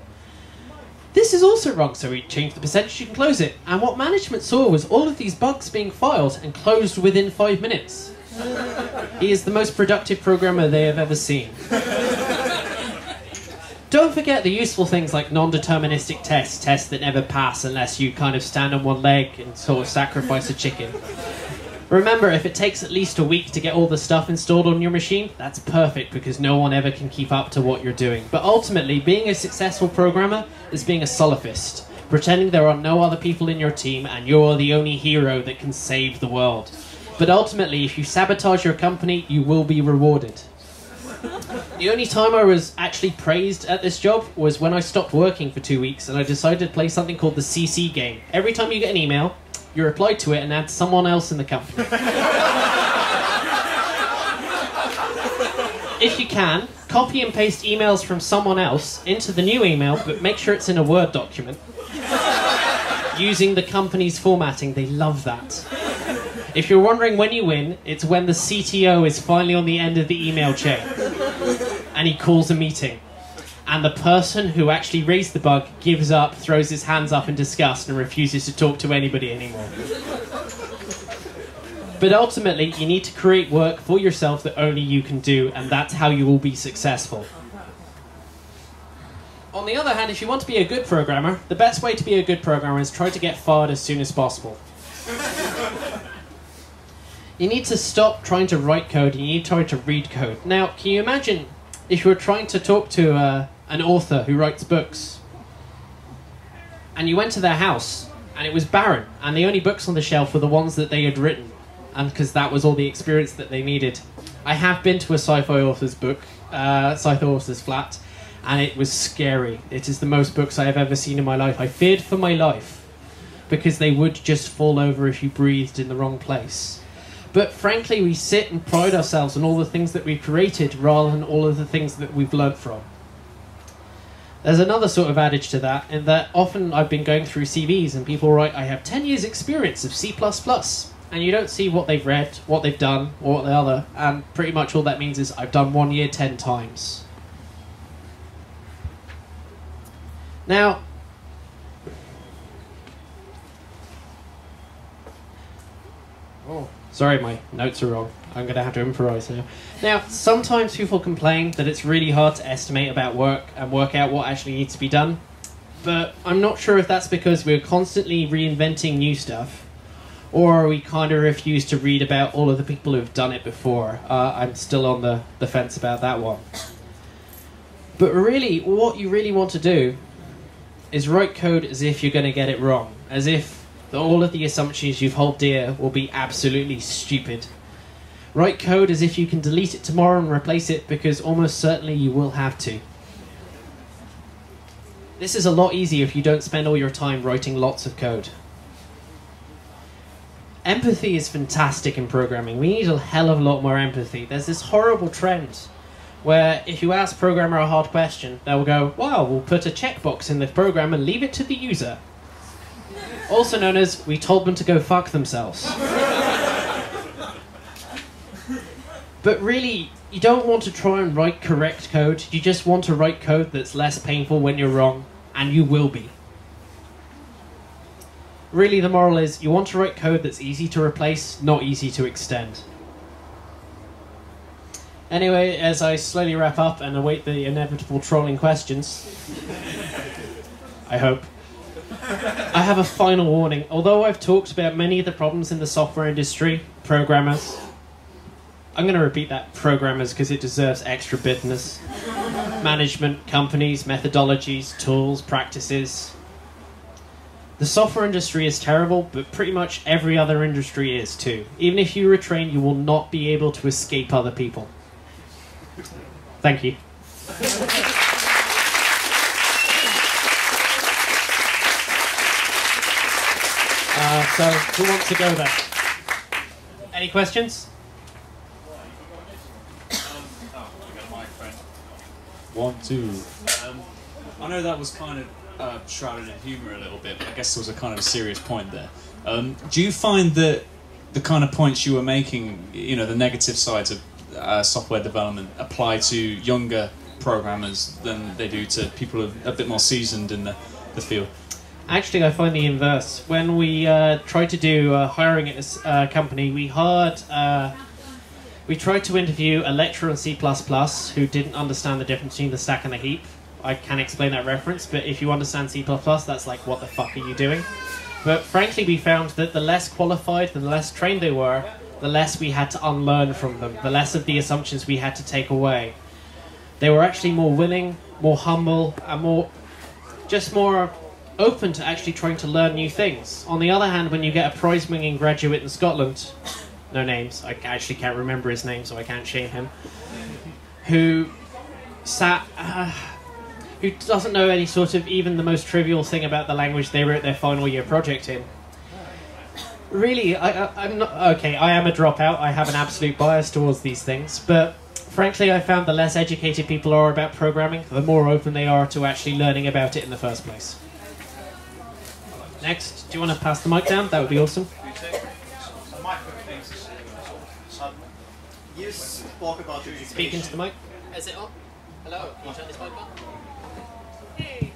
this is also wrong, so we changed the percentage, you can close it. And what management saw was all of these bugs being filed and closed within five minutes. He is the most productive programmer they have ever seen. Don't forget the useful things like non-deterministic tests, tests that never pass unless you kind of stand on one leg and sort of sacrifice a chicken. Remember, if it takes at least a week to get all the stuff installed on your machine, that's perfect because no one ever can keep up to what you're doing. But ultimately, being a successful programmer is being a solipsist, pretending there are no other people in your team and you're the only hero that can save the world. But ultimately, if you sabotage your company, you will be rewarded. The only time I was actually praised at this job was when I stopped working for two weeks and I decided to play something called the CC game. Every time you get an email, you reply to it and add someone else in the company. if you can, copy and paste emails from someone else into the new email, but make sure it's in a Word document. Using the company's formatting, they love that. If you're wondering when you win, it's when the CTO is finally on the end of the email chain and he calls a meeting. And the person who actually raised the bug gives up, throws his hands up in disgust, and refuses to talk to anybody anymore. But ultimately, you need to create work for yourself that only you can do, and that's how you will be successful. On the other hand, if you want to be a good programmer, the best way to be a good programmer is try to get fired as soon as possible. You need to stop trying to write code you need to try to read code. Now, can you imagine if you were trying to talk to uh, an author who writes books? and you went to their house, and it was barren, and the only books on the shelf were the ones that they had written, and because that was all the experience that they needed. I have been to a sci-fi author's book, uh, sci-fi author's flat, and it was scary. It is the most books I have ever seen in my life. I feared for my life because they would just fall over if you breathed in the wrong place. But frankly, we sit and pride ourselves on all the things that we've created rather than all of the things that we've learnt from. There's another sort of adage to that, in that often I've been going through CVs and people write, I have 10 years' experience of C. And you don't see what they've read, what they've done, or what the other, and pretty much all that means is I've done one year 10 times. Now, sorry, my notes are wrong. I'm going to have to improvise now. Now, sometimes people complain that it's really hard to estimate about work and work out what actually needs to be done. But I'm not sure if that's because we're constantly reinventing new stuff, or we kind of refuse to read about all of the people who've done it before. Uh, I'm still on the, the fence about that one. But really, what you really want to do is write code as if you're going to get it wrong, as if all of the assumptions you've held dear will be absolutely stupid. Write code as if you can delete it tomorrow and replace it because almost certainly you will have to. This is a lot easier if you don't spend all your time writing lots of code. Empathy is fantastic in programming. We need a hell of a lot more empathy. There's this horrible trend where if you ask programmer a hard question, they'll go, "Well, we'll put a checkbox in the program and leave it to the user." Also known as, we told them to go fuck themselves. but really, you don't want to try and write correct code. You just want to write code that's less painful when you're wrong, and you will be. Really, the moral is you want to write code that's easy to replace, not easy to extend. Anyway, as I slowly wrap up and await the inevitable trolling questions, I hope. I have a final warning. Although I've talked about many of the problems in the software industry, programmers, I'm going to repeat that programmers because it deserves extra bitterness. Management, companies, methodologies, tools, practices. The software industry is terrible, but pretty much every other industry is too. Even if you retrain, you will not be able to escape other people. Thank you. Uh, so, who wants to go there? Any questions? One, two. Um, I know that was kind of uh, shrouded in humour a little bit, but I guess there was a kind of a serious point there. Um, do you find that the kind of points you were making, you know, the negative sides of uh, software development apply to younger programmers than they do to people a bit more seasoned in the, the field? Actually, I find the inverse. When we uh, tried to do uh, hiring at this uh, company, we hired. Uh, we tried to interview a lecturer on C who didn't understand the difference between the stack and the heap. I can explain that reference, but if you understand C, that's like, what the fuck are you doing? But frankly, we found that the less qualified, the less trained they were, the less we had to unlearn from them, the less of the assumptions we had to take away. They were actually more willing, more humble, and more just more open to actually trying to learn new things. On the other hand, when you get a prize winning graduate in Scotland, no names, I actually can't remember his name, so I can't shame him, who sat. Uh, who doesn't know any sort of even the most trivial thing about the language they wrote their final year project in really, I, am not okay. I am a dropout. I have an absolute bias towards these things, but frankly, I found the less educated people are about programming, the more open they are to actually learning about it in the first place. Next, do you want to pass the mic down? That would be awesome. You spoke about education. Speak into the mic. Is it on? Hello. Can you turn this mic on? Hey.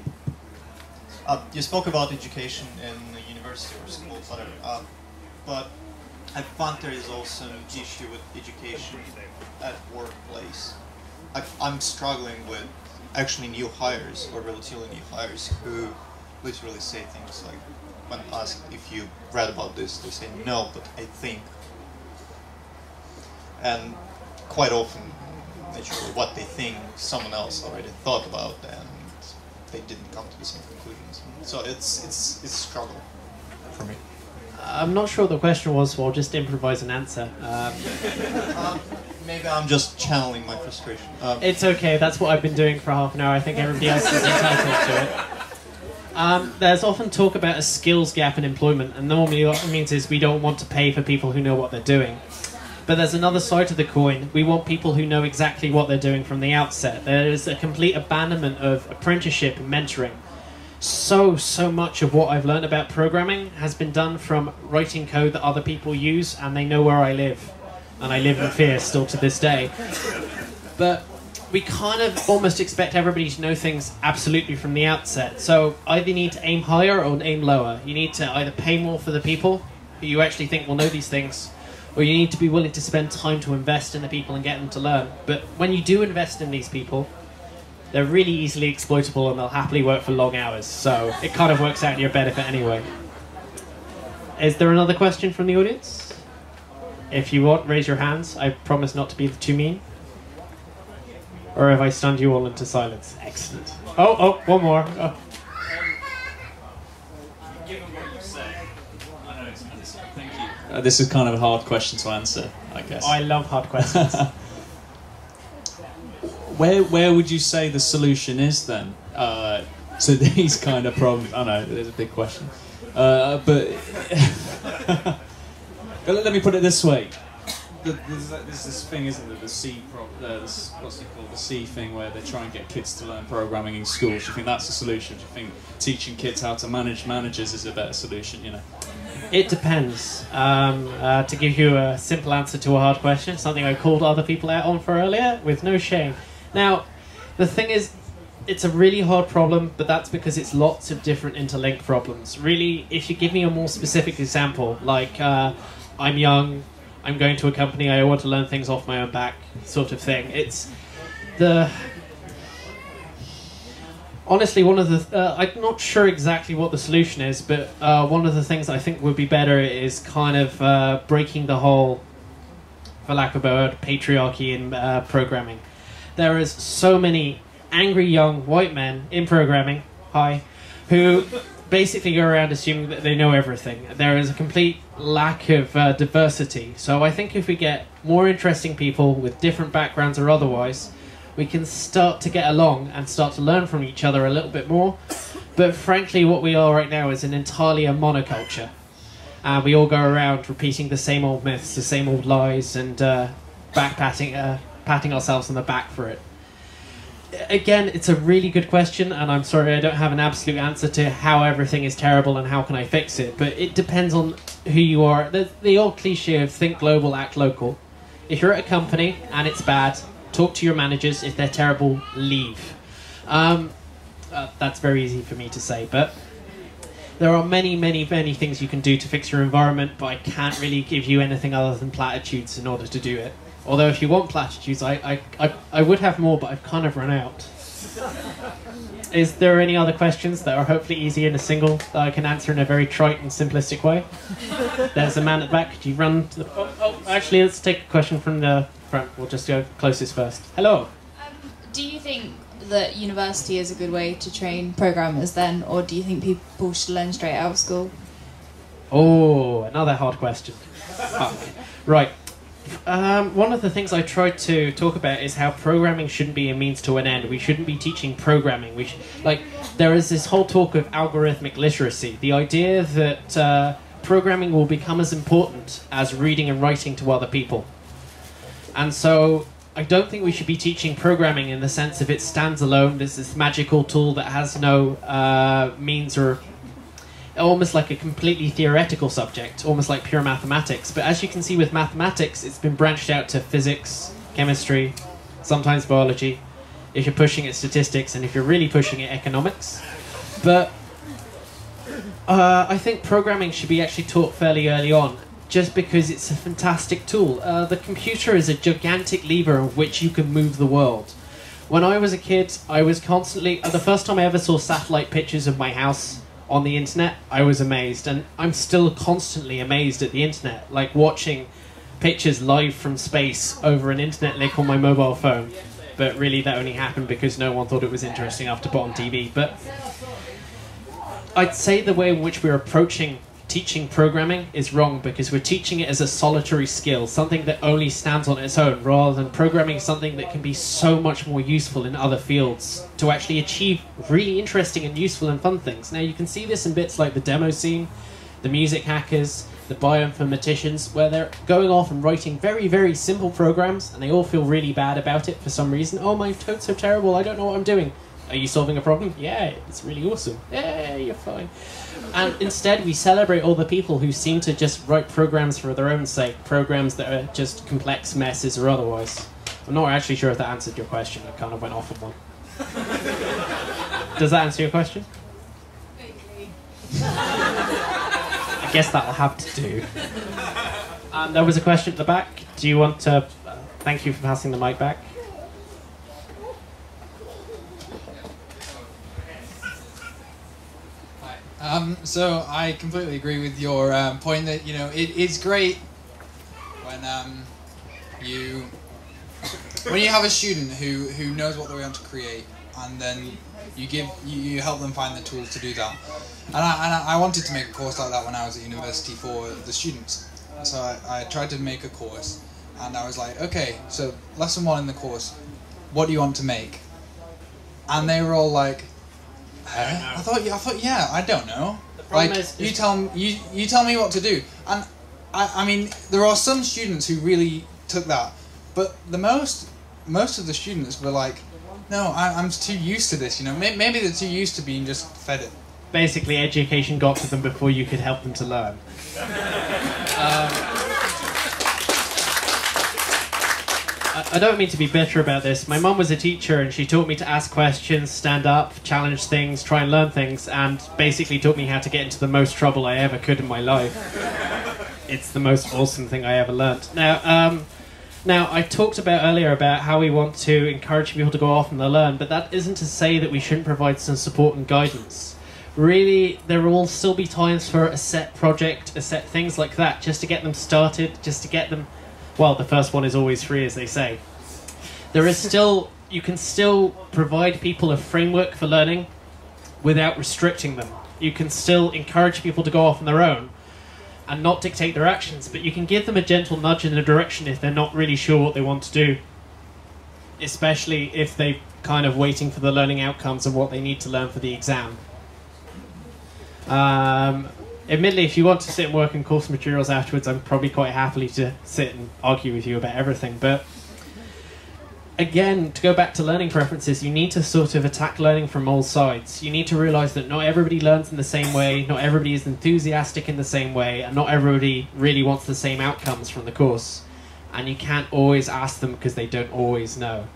Uh, you spoke about education in university or school, whatever. Uh, but I find there is also an issue with education at workplace. I, I'm struggling with actually new hires or relatively new hires who literally say things like, when asked if you read about this, they say no, but I think. And quite often, naturally, what they think someone else already thought about, and they didn't come to the same conclusions. So it's it's it's a struggle for me. I'm not sure what the question was, so I'll just improvise an answer. Um, Um, maybe I'm just channeling my frustration. Um, It's okay. That's what I've been doing for half an hour. I think everybody else is entitled to it. Um, there's often talk about a skills gap in employment, and normally what it means is we don't want to pay for people who know what they're doing. But there's another side to the coin. We want people who know exactly what they're doing from the outset. There is a complete abandonment of apprenticeship and mentoring. So, so much of what I've learned about programming has been done from writing code that other people use, and they know where I live. And I live in fear still to this day. But we kind of almost expect everybody to know things absolutely from the outset. So either you need to aim higher or aim lower. You need to either pay more for the people who you actually think will know these things, or you need to be willing to spend time to invest in the people and get them to learn. But when you do invest in these people, they're really easily exploitable and they'll happily work for long hours. So it kind of works out in your benefit anyway. Is there another question from the audience? If you want, raise your hands. I promise not to be too mean. Or have I stunned you all into silence? Excellent. Oh, oh, one more. Oh. Given what you say, I know it's Uh, this is kind of a hard question to answer, I guess. I love hard questions. where where would you say the solution is then uh, to these kind of problems? I know there's a big question, uh, but but let, let me put it this way: The- there's, there's this thing, isn't there? The C pro, uh, this, what's it called? The C thing, where they try and get kids to learn programming in schools. Do you think that's a solution? Do you think teaching kids how to manage managers is a better solution? You know. It depends. Um, uh, to give you a simple answer to a hard question, something I called other people out on for earlier, with no shame. Now, the thing is, it's a really hard problem, but that's because it's lots of different interlinked problems. Really, if you give me a more specific example, like uh, I'm young, I'm going to a company, I want to learn things off my own back, sort of thing. It's the honestly, one of the uh, I'm not sure exactly what the solution is, but uh, one of the things I think would be better is kind of uh, breaking the whole, for lack of a word, patriarchy in uh, programming. There is so many angry young white men in programming, hi, who basically go around assuming that they know everything. There is a complete lack of uh, diversity. So I think if we get more interesting people with different backgrounds or otherwise, we can start to get along and start to learn from each other a little bit more. But frankly, what we are right now is an entirely a monoculture. And we all go around repeating the same old myths, the same old lies, and uh, back patting, uh, patting ourselves on the back for it. Again, it's a really good question, and I'm sorry I don't have an absolute answer to how everything is terrible and how can I fix it. But it depends on who you are. The, the old cliche of think global, act local. If you're at a company and it's bad, talk to your managers. If they're terrible, leave. Um, uh, that's very easy for me to say, but there are many, many, many things you can do to fix your environment, but I can't really give you anything other than platitudes in order to do it. Although, if you want platitudes, I, I, I, I would have more, but I've kind of run out. Is there any other questions that are hopefully easy in a single that I can answer in a very trite and simplistic way? There's a man at the back. Could you run to the. Oh, oh, actually, let's take a question from the front. We'll just go closest first. Hello. Um, do you think that university is a good way to train programmers then, or do you think people should learn straight out of school? Oh, another hard question. Right. Um, one of the things I tried to talk about is how programming shouldn't be a means to an end. We shouldn't be teaching programming. We like there is this whole talk of algorithmic literacy, the idea that uh, programming will become as important as reading and writing to other people. And so I don't think we should be teaching programming in the sense of it stands alone. This magical tool that has no uh, means or almost like a completely theoretical subject, almost like pure mathematics. But as you can see with mathematics, it's been branched out to physics, chemistry, sometimes biology. If you're pushing it, statistics, and if you're really pushing it, economics. But uh, I think programming should be actually taught fairly early on, just because it's a fantastic tool. Uh, the computer is a gigantic lever of which you can move the world. When I was a kid, I was constantly. Uh, the first time I ever saw satellite pictures of my house on the internet, I was amazed, and I'm still constantly amazed at the internet. Like watching pictures live from space over an internet link on my mobile phone. but really that only happened because no one thought it was interesting enough to put on TV. But I'd say the way in which we're approaching teaching programming is wrong because we're teaching it as a solitary skill, something that only stands on its own, rather than programming something that can be so much more useful in other fields to actually achieve really interesting and useful and fun things. Now, you can see this in bits like the demo scene, the music hackers, the bioinformaticians, where they're going off and writing very, very simple programs, and they all feel really bad about it for some reason. Oh, my code's so terrible, I don't know what I'm doing. Are you solving a problem? Yeah, it's really awesome. Yeah, you're fine. And instead, we celebrate all the people who seem to just write programs for their own sake, programs that are just complex messes or otherwise. I'm not actually sure if that answered your question. I kind of went off on one. Does that answer your question? I guess that'll have to do. And there was a question at the back. Do you want to? Uh, thank you for passing the mic back. Um, so I completely agree with your um, point that you know it is great when um, you when you have a student who, who knows what they want to create and then you give you, you help them find the tools to do that. And I, and I wanted to make a course like that when I was at university for the students. So I, I tried to make a course and I was like, okay, so lesson one in the course, what do you want to make? And they were all like, I, I thought, yeah, I thought, yeah, I don't know. problem Like is- you tell m- you you tell me what to do, and I, I mean, there are some students who really took that, but the most most of the students were like, no, I, I'm too used to this. You know, May- maybe they're too used to being just fed it. Basically, education got to them before you could help them to learn. Um, I- don't mean to be bitter about this. My mum was a teacher and she taught me to ask questions, stand up, challenge things, try and learn things, and basically taught me how to get into the most trouble I ever could in my life. it's the most awesome thing I ever learnt. Now, um, now I talked about earlier about how we want to encourage people to go off and learn, but that isn't to say that we shouldn't provide some support and guidance. Really, there will still be times for a set project, a set things like that, just to get them started, just to get them. Well, the first one is always free, as they say. There is still, you can still provide people a framework for learning without restricting them. You can still encourage people to go off on their own and not dictate their actions, but you can give them a gentle nudge in a direction if they're not really sure what they want to do. Especially if they're kind of waiting for the learning outcomes and what they need to learn for the exam. Um, admittedly, if you want to sit and work on course materials afterwards, I'm probably quite happily to sit and argue with you about everything. But again, to go back to learning preferences, you need to sort of attack learning from all sides. You need to realize that not everybody learns in the same way, not everybody is enthusiastic in the same way, and not everybody really wants the same outcomes from the course. And you can't always ask them because they don't always know.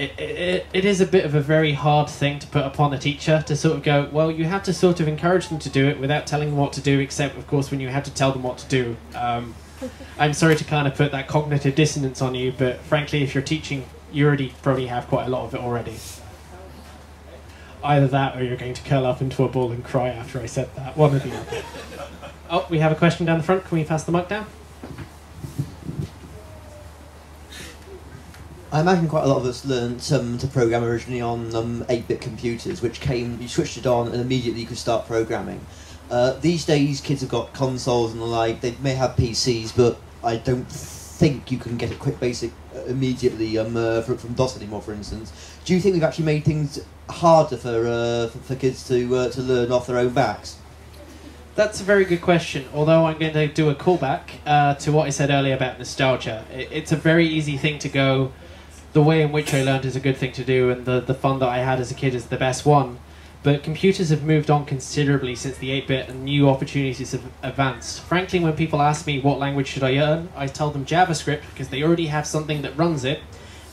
It, it, it is a bit of a very hard thing to put upon a teacher to sort of go, well, you have to sort of encourage them to do it without telling them what to do, except, of course, when you have to tell them what to do. Um, I'm sorry to kind of put that cognitive dissonance on you, but frankly, if you're teaching, you already probably have quite a lot of it already. Either that, or you're going to curl up into a ball and cry after I said that. One the other. Oh, we have a question down the front. Can we pass the mic down? I imagine quite a lot of us learned um, to program originally on um, 8-bit computers, which came, you switched it on and immediately you could start programming. Uh, these days, kids have got consoles and the like. They may have PCs, but I don't think you can get a quick basic uh, immediately um, uh, from, from DOS anymore, for instance. Do you think we've actually made things harder for uh, for, for kids to uh, to learn off their own backs? That's a very good question. Although I'm going to do a callback uh, to what I said earlier about nostalgia. It, it's a very easy thing to go. The way in which I learned is a good thing to do, and the the fun that I had as a kid is the best one. But computers have moved on considerably since the 8-bit, and new opportunities have advanced. Frankly, when people ask me what language should I learn, I tell them JavaScript because they already have something that runs it.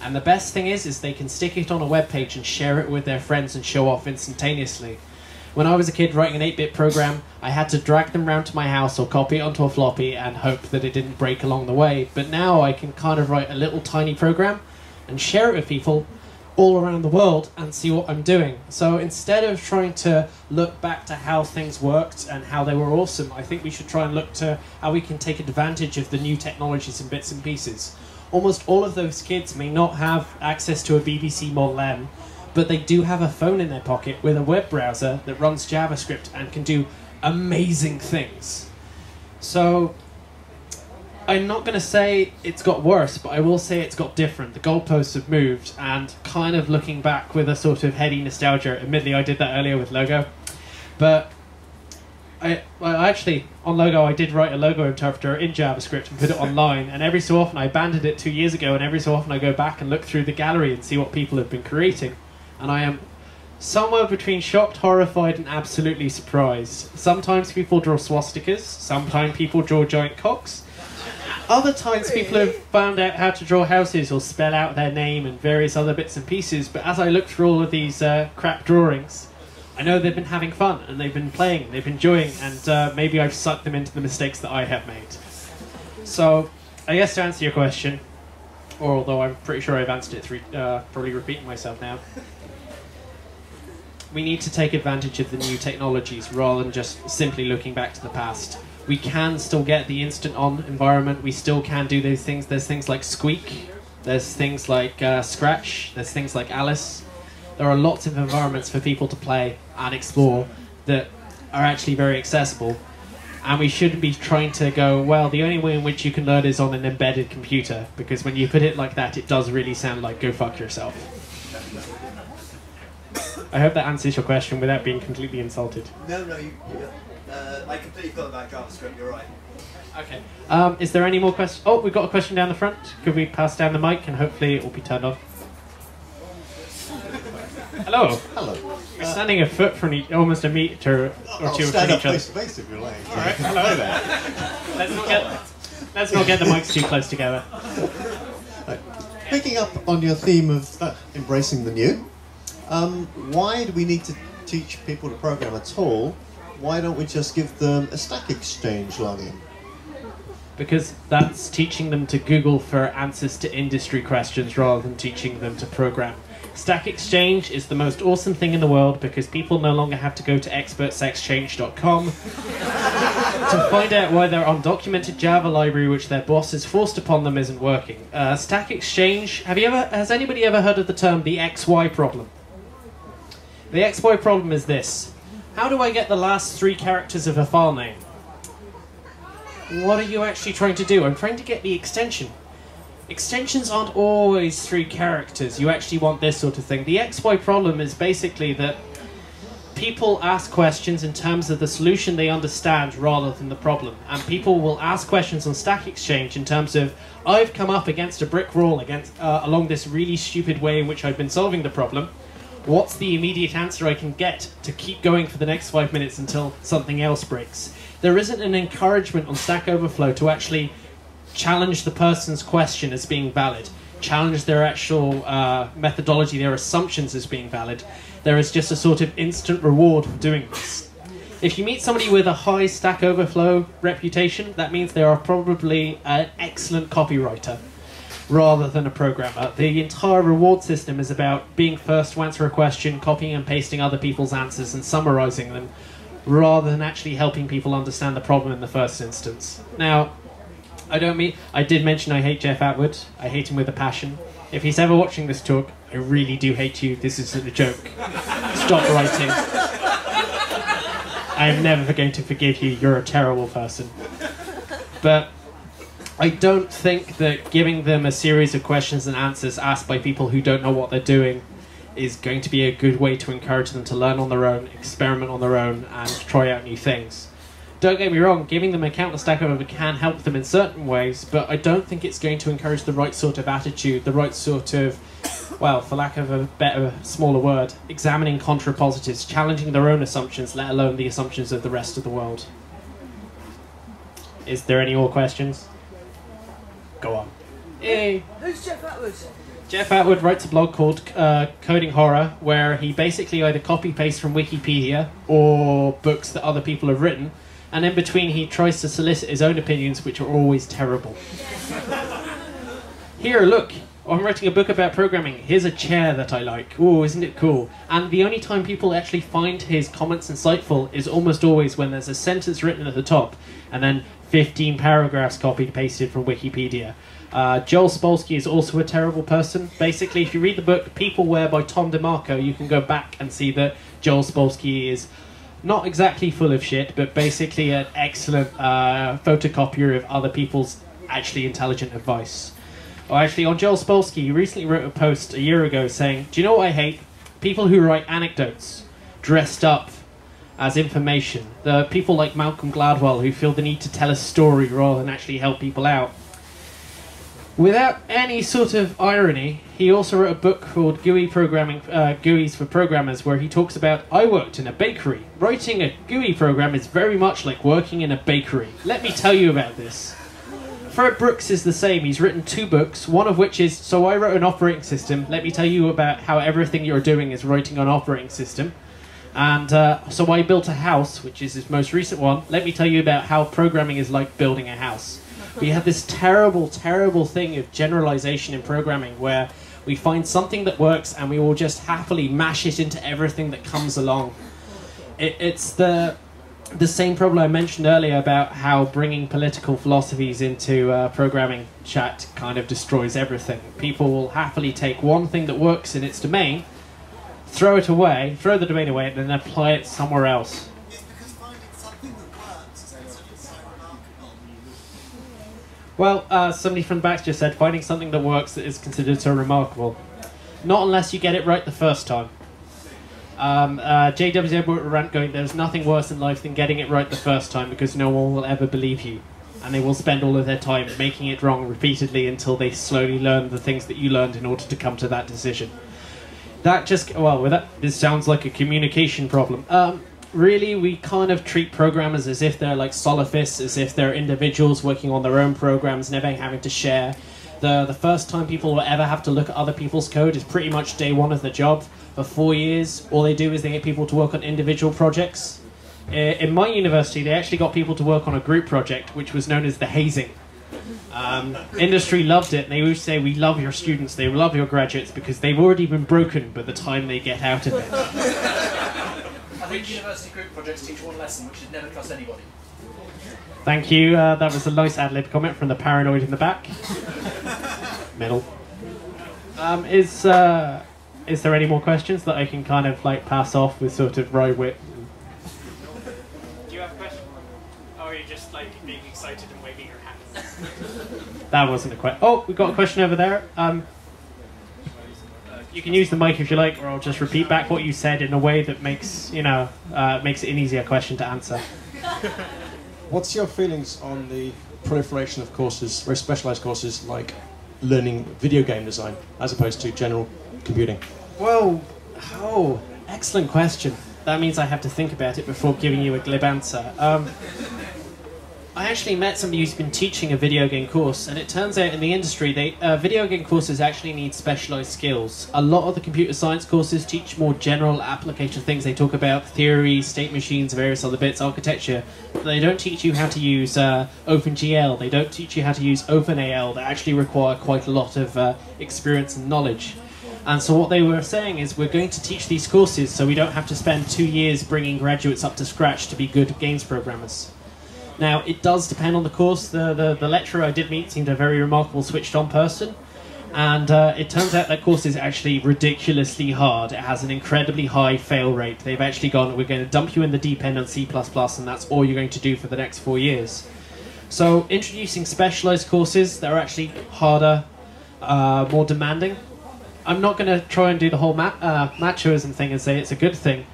And the best thing is, is they can stick it on a web page and share it with their friends and show off instantaneously. When I was a kid writing an 8 bit program, I had to drag them round to my house or copy it onto a floppy and hope that it didn't break along the way. But now I can kind of write a little tiny program and share it with people all around the world and see what I'm doing. So instead of trying to look back to how things worked and how they were awesome, I think we should try and look to how we can take advantage of the new technologies and bits and pieces. almost all of those kids may not have access to a BBC Model M, but they do have a phone in their pocket with a web browser that runs JavaScript and can do amazing things. So, I'm not going to say it's got worse, but I will say it's got different. The goalposts have moved, and kind of looking back with a sort of heady nostalgia. Admittedly, I did that earlier with Logo, but I, well, actually on Logo I did write a logo interpreter in JavaScript and put it online. And every so often I abandoned it two years ago, and every so often I go back and look through the gallery and see what people have been creating, and I am somewhere between shocked, horrified, and absolutely surprised. Sometimes people draw swastikas. Sometimes people draw giant cocks. Other times people have found out how to draw houses or spell out their name and various other bits and pieces. But as I look through all of these uh, crap drawings, I know they've been having fun and they've been playing, and they've been enjoying, and uh, maybe I've sucked them into the mistakes that I have made. So, I guess to answer your question, or although I'm pretty sure I've answered it through, uh, probably repeating myself now, we need to take advantage of the new technologies rather than just simply looking back to the past. We can still get the instant on environment, we still can do those things. There's things like Squeak, there's things like uh, Scratch, there's things like Alice. There are lots of environments for people to play and explore that are actually very accessible. And we shouldn't be trying to go, well, the only way in which you can learn is on an embedded computer, because when you put it like that, it does really sound like go fuck yourself. I hope that answers your question without being completely insulted. No, no, you, uh, I completely forgot about JavaScript. You're right. Okay. Um, is there any more questions? Oh, we've got a question down the front. Could we pass down the mic and hopefully it will be turned on? Hello. Hello. We're standing a foot from each, almost a meter or two from each other. face to face if you like. All right. Hello there. Let's not get let's not get the mics too close together. Picking up on your theme of uh, embracing the new, um, why do we need to teach people to program at all? Why don't we just give them a Stack Exchange login? Because that's teaching them to Google for answers to industry questions rather than teaching them to program. Stack Exchange is the most awesome thing in the world because people no longer have to go to expertsexchange.com to find out why their undocumented Java library, which their boss has forced upon them, isn't working. Uh, Stack Exchange. Have you ever? Has anybody ever heard of the term the XY problem? The XY problem is this: How do I get the last three characters of a file name? What are you actually trying to do? I'm trying to get the extension. Extensions aren't always three characters. You actually want this sort of thing. The XY problem is basically that people ask questions in terms of the solution they understand rather than the problem. And people will ask questions on Stack Exchange in terms of, I've come up against a brick wall against uh, along this really stupid way in which I've been solving the problem. What's the immediate answer I can get to keep going for the next five minutes until something else breaks? There isn't an encouragement on Stack Overflow to actually challenge the person's question as being valid, challenge their actual uh, methodology, their assumptions as being valid. There is just a sort of instant reward for doing this. If you meet somebody with a high Stack Overflow reputation, that means they are probably an excellent copywriter rather than a programmer. The entire reward system is about being first to answer a question, copying and pasting other people's answers, and summarizing them, rather than actually helping people understand the problem in the first instance. Now, I don't mean. I did mention I hate Jeff Atwood. I hate him with a passion. If he's ever watching this talk, I really do hate you. This isn't a joke. Stop writing. I am never going to forgive you. You're a terrible person. But I don't think that giving them a series of questions and answers asked by people who don't know what they're doing is going to be a good way to encourage them to learn on their own, experiment on their own, and try out new things. Don't get me wrong, giving them a counter stack over can help them in certain ways, but I don't think it's going to encourage the right sort of attitude, the right sort of, well, for lack of a better, smaller word, examining contrapositives, challenging their own assumptions, let alone the assumptions of the rest of the world. Is there any more questions? Go on. Hey. Who's Jeff Atwood? Jeff Atwood writes a blog called uh, Coding Horror, where he basically either copy pastes from Wikipedia or books that other people have written, and in between he tries to solicit his own opinions, which are always terrible. Here, look, I'm writing a book about programming. Here's a chair that I like. Oh, isn't it cool? And the only time people actually find his comments insightful is almost always when there's a sentence written at the top and then 15 paragraphs copied pasted from Wikipedia. Uh, Joel Spolsky is also a terrible person. Basically, if you read the book People Peopleware by Tom DeMarco, you can go back and see that Joel Spolsky is not exactly full of shit, but basically an excellent uh, photocopier of other people's actually intelligent advice. Or actually, on Joel Spolsky, he recently wrote a post a year ago saying, Do you know what I hate? People who write anecdotes dressed up as information. The people like Malcolm Gladwell who feel the need to tell a story rather than actually help people out. Without any sort of irony, he also wrote a book called GUI Programming, uh, GUIs for Programmers, where he talks about I worked in a bakery. Writing a GUI program is very much like working in a bakery. Let me tell you about this. Fred Brooks is the same. He's written two books, one of which is So I Wrote an Operating System. Let me tell you about how everything you're doing is writing an operating system. And uh, So I Built a House, which is his most recent one. Let me tell you about how programming is like building a house. We have this terrible, terrible thing of generalization in programming where we find something that works and we will just happily mash it into everything that comes along. It, it's the the same problem I mentioned earlier about how bringing political philosophies into uh, programming chat kind of destroys everything. People will happily take one thing that works in its domain, throw it away, throw the domain away, and then apply it somewhere else. Well, uh, somebody from Baxter said finding something that works is considered so remarkable. Not unless you get it right the first time. Um, uh, JW a rant going, there's nothing worse in life than getting it right the first time because no one will ever believe you. And they will spend all of their time making it wrong repeatedly until they slowly learn the things that you learned in order to come to that decision. That just, well, with that, this sounds like a communication problem. Um, really, we kind of treat programmers as if they're like solofists, as if they're individuals working on their own programs, never having to share. The, the first time people will ever have to look at other people's code is pretty much day one of the job. For four years, all they do is they get people to work on individual projects. In my university, they actually got people to work on a group project, which was known as the hazing. Um, industry loved it. They always say, "We love your students. They love your graduates because they've already been broken by the time they get out of it." I think university group projects teach one lesson, which is never trust anybody. Thank you. Uh, that was a nice ad lib comment from the paranoid in the back. Middle. Um, is uh, is there any more questions that I can kind of like pass off with sort of wry wit? That wasn't a question. Oh, we've got a question over there. Um, you can use the mic if you like, or I'll just repeat back what you said in a way that makes you know uh, makes it an easier question to answer. What's your feelings on the proliferation of courses, very specialized courses like learning video game design as opposed to general computing? Whoa! Oh, excellent question. That means I have to think about it before giving you a glib answer. Um, I actually met somebody who's been teaching a video game course, and it turns out in the industry, they uh, video game courses actually need specialized skills. A lot of the computer science courses teach more general application things. They talk about theory, state machines, various other bits, architecture. But they don't teach you how to use uh, OpenGL. They don't teach you how to use OpenAL. They actually require quite a lot of uh, experience and knowledge. And so what they were saying is we're going to teach these courses so we don't have to spend two years bringing graduates up to scratch to be good games programmers. Now, it does depend on the course. The, the, the lecturer I did meet seemed a very remarkable switched on person. And uh, it turns out that course is actually ridiculously hard. It has an incredibly high fail rate. They've actually gone, we're going to dump you in the deep end on C, and that's all you're going to do for the next four years. So, introducing specialized courses that are actually harder, uh, more demanding. I'm not going to try and do the whole ma- uh, machoism thing and say it's a good thing,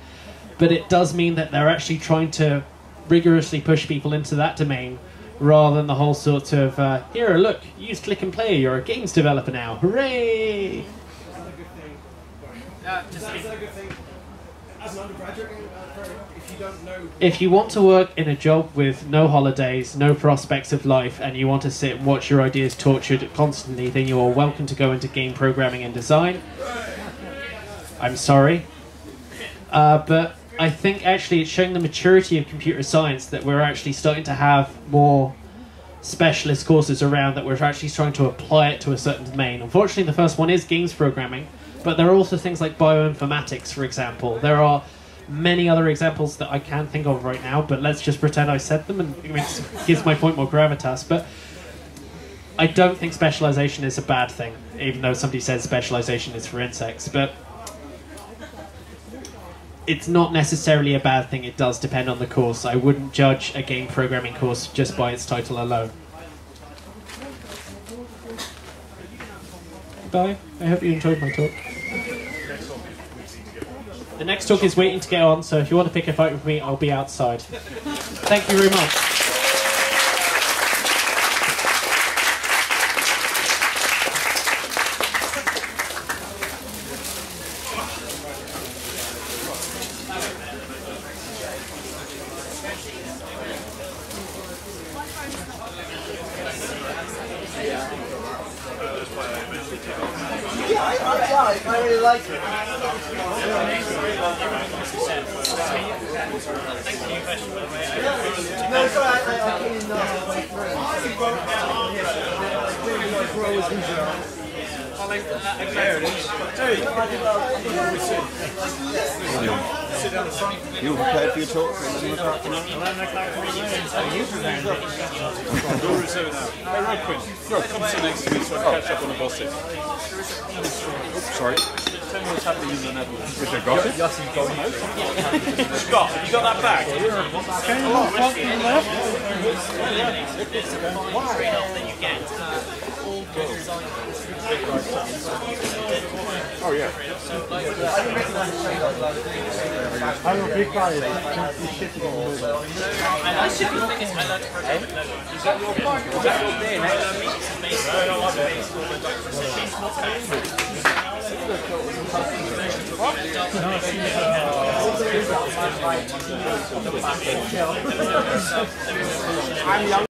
but it does mean that they're actually trying to rigorously push people into that domain rather than the whole sort of uh, here look use click and play you're a games developer now. Hooray! If you want to work in a job with no holidays no prospects of life and you want to sit and watch your ideas tortured constantly then you are welcome to go into game programming and design. I'm sorry. Uh, but I think actually it's showing the maturity of computer science that we're actually starting to have more specialist courses around that we're actually trying to apply it to a certain domain. Unfortunately, the first one is games programming, but there are also things like bioinformatics, for example. There are many other examples that I can't think of right now, but let's just pretend I said them and it gives my point more gravitas. But I don't think specialization is a bad thing, even though somebody says specialization is for insects. But it's not necessarily a bad thing. It does depend on the course. I wouldn't judge a game programming course just by its title alone. Bye. I hope you enjoyed my talk. The next talk is waiting to get on, so if you want to pick a fight with me, I'll be outside. Thank you very much. Yeah, I, I, I, I really like it. No, sorry, I, I, I came in uh, way You prepared for your talk? Hey, real quick. Come sit next to me so I can catch up on the gossip. Oops, sorry. Tell me what's happening in the Netherlands. With the gossip? Scott, have you got that back? Can you not fucking left? Oh, yeah. I will be quiet. I should be thinking I learned programming. Is that your part? Is that your day? I'm young.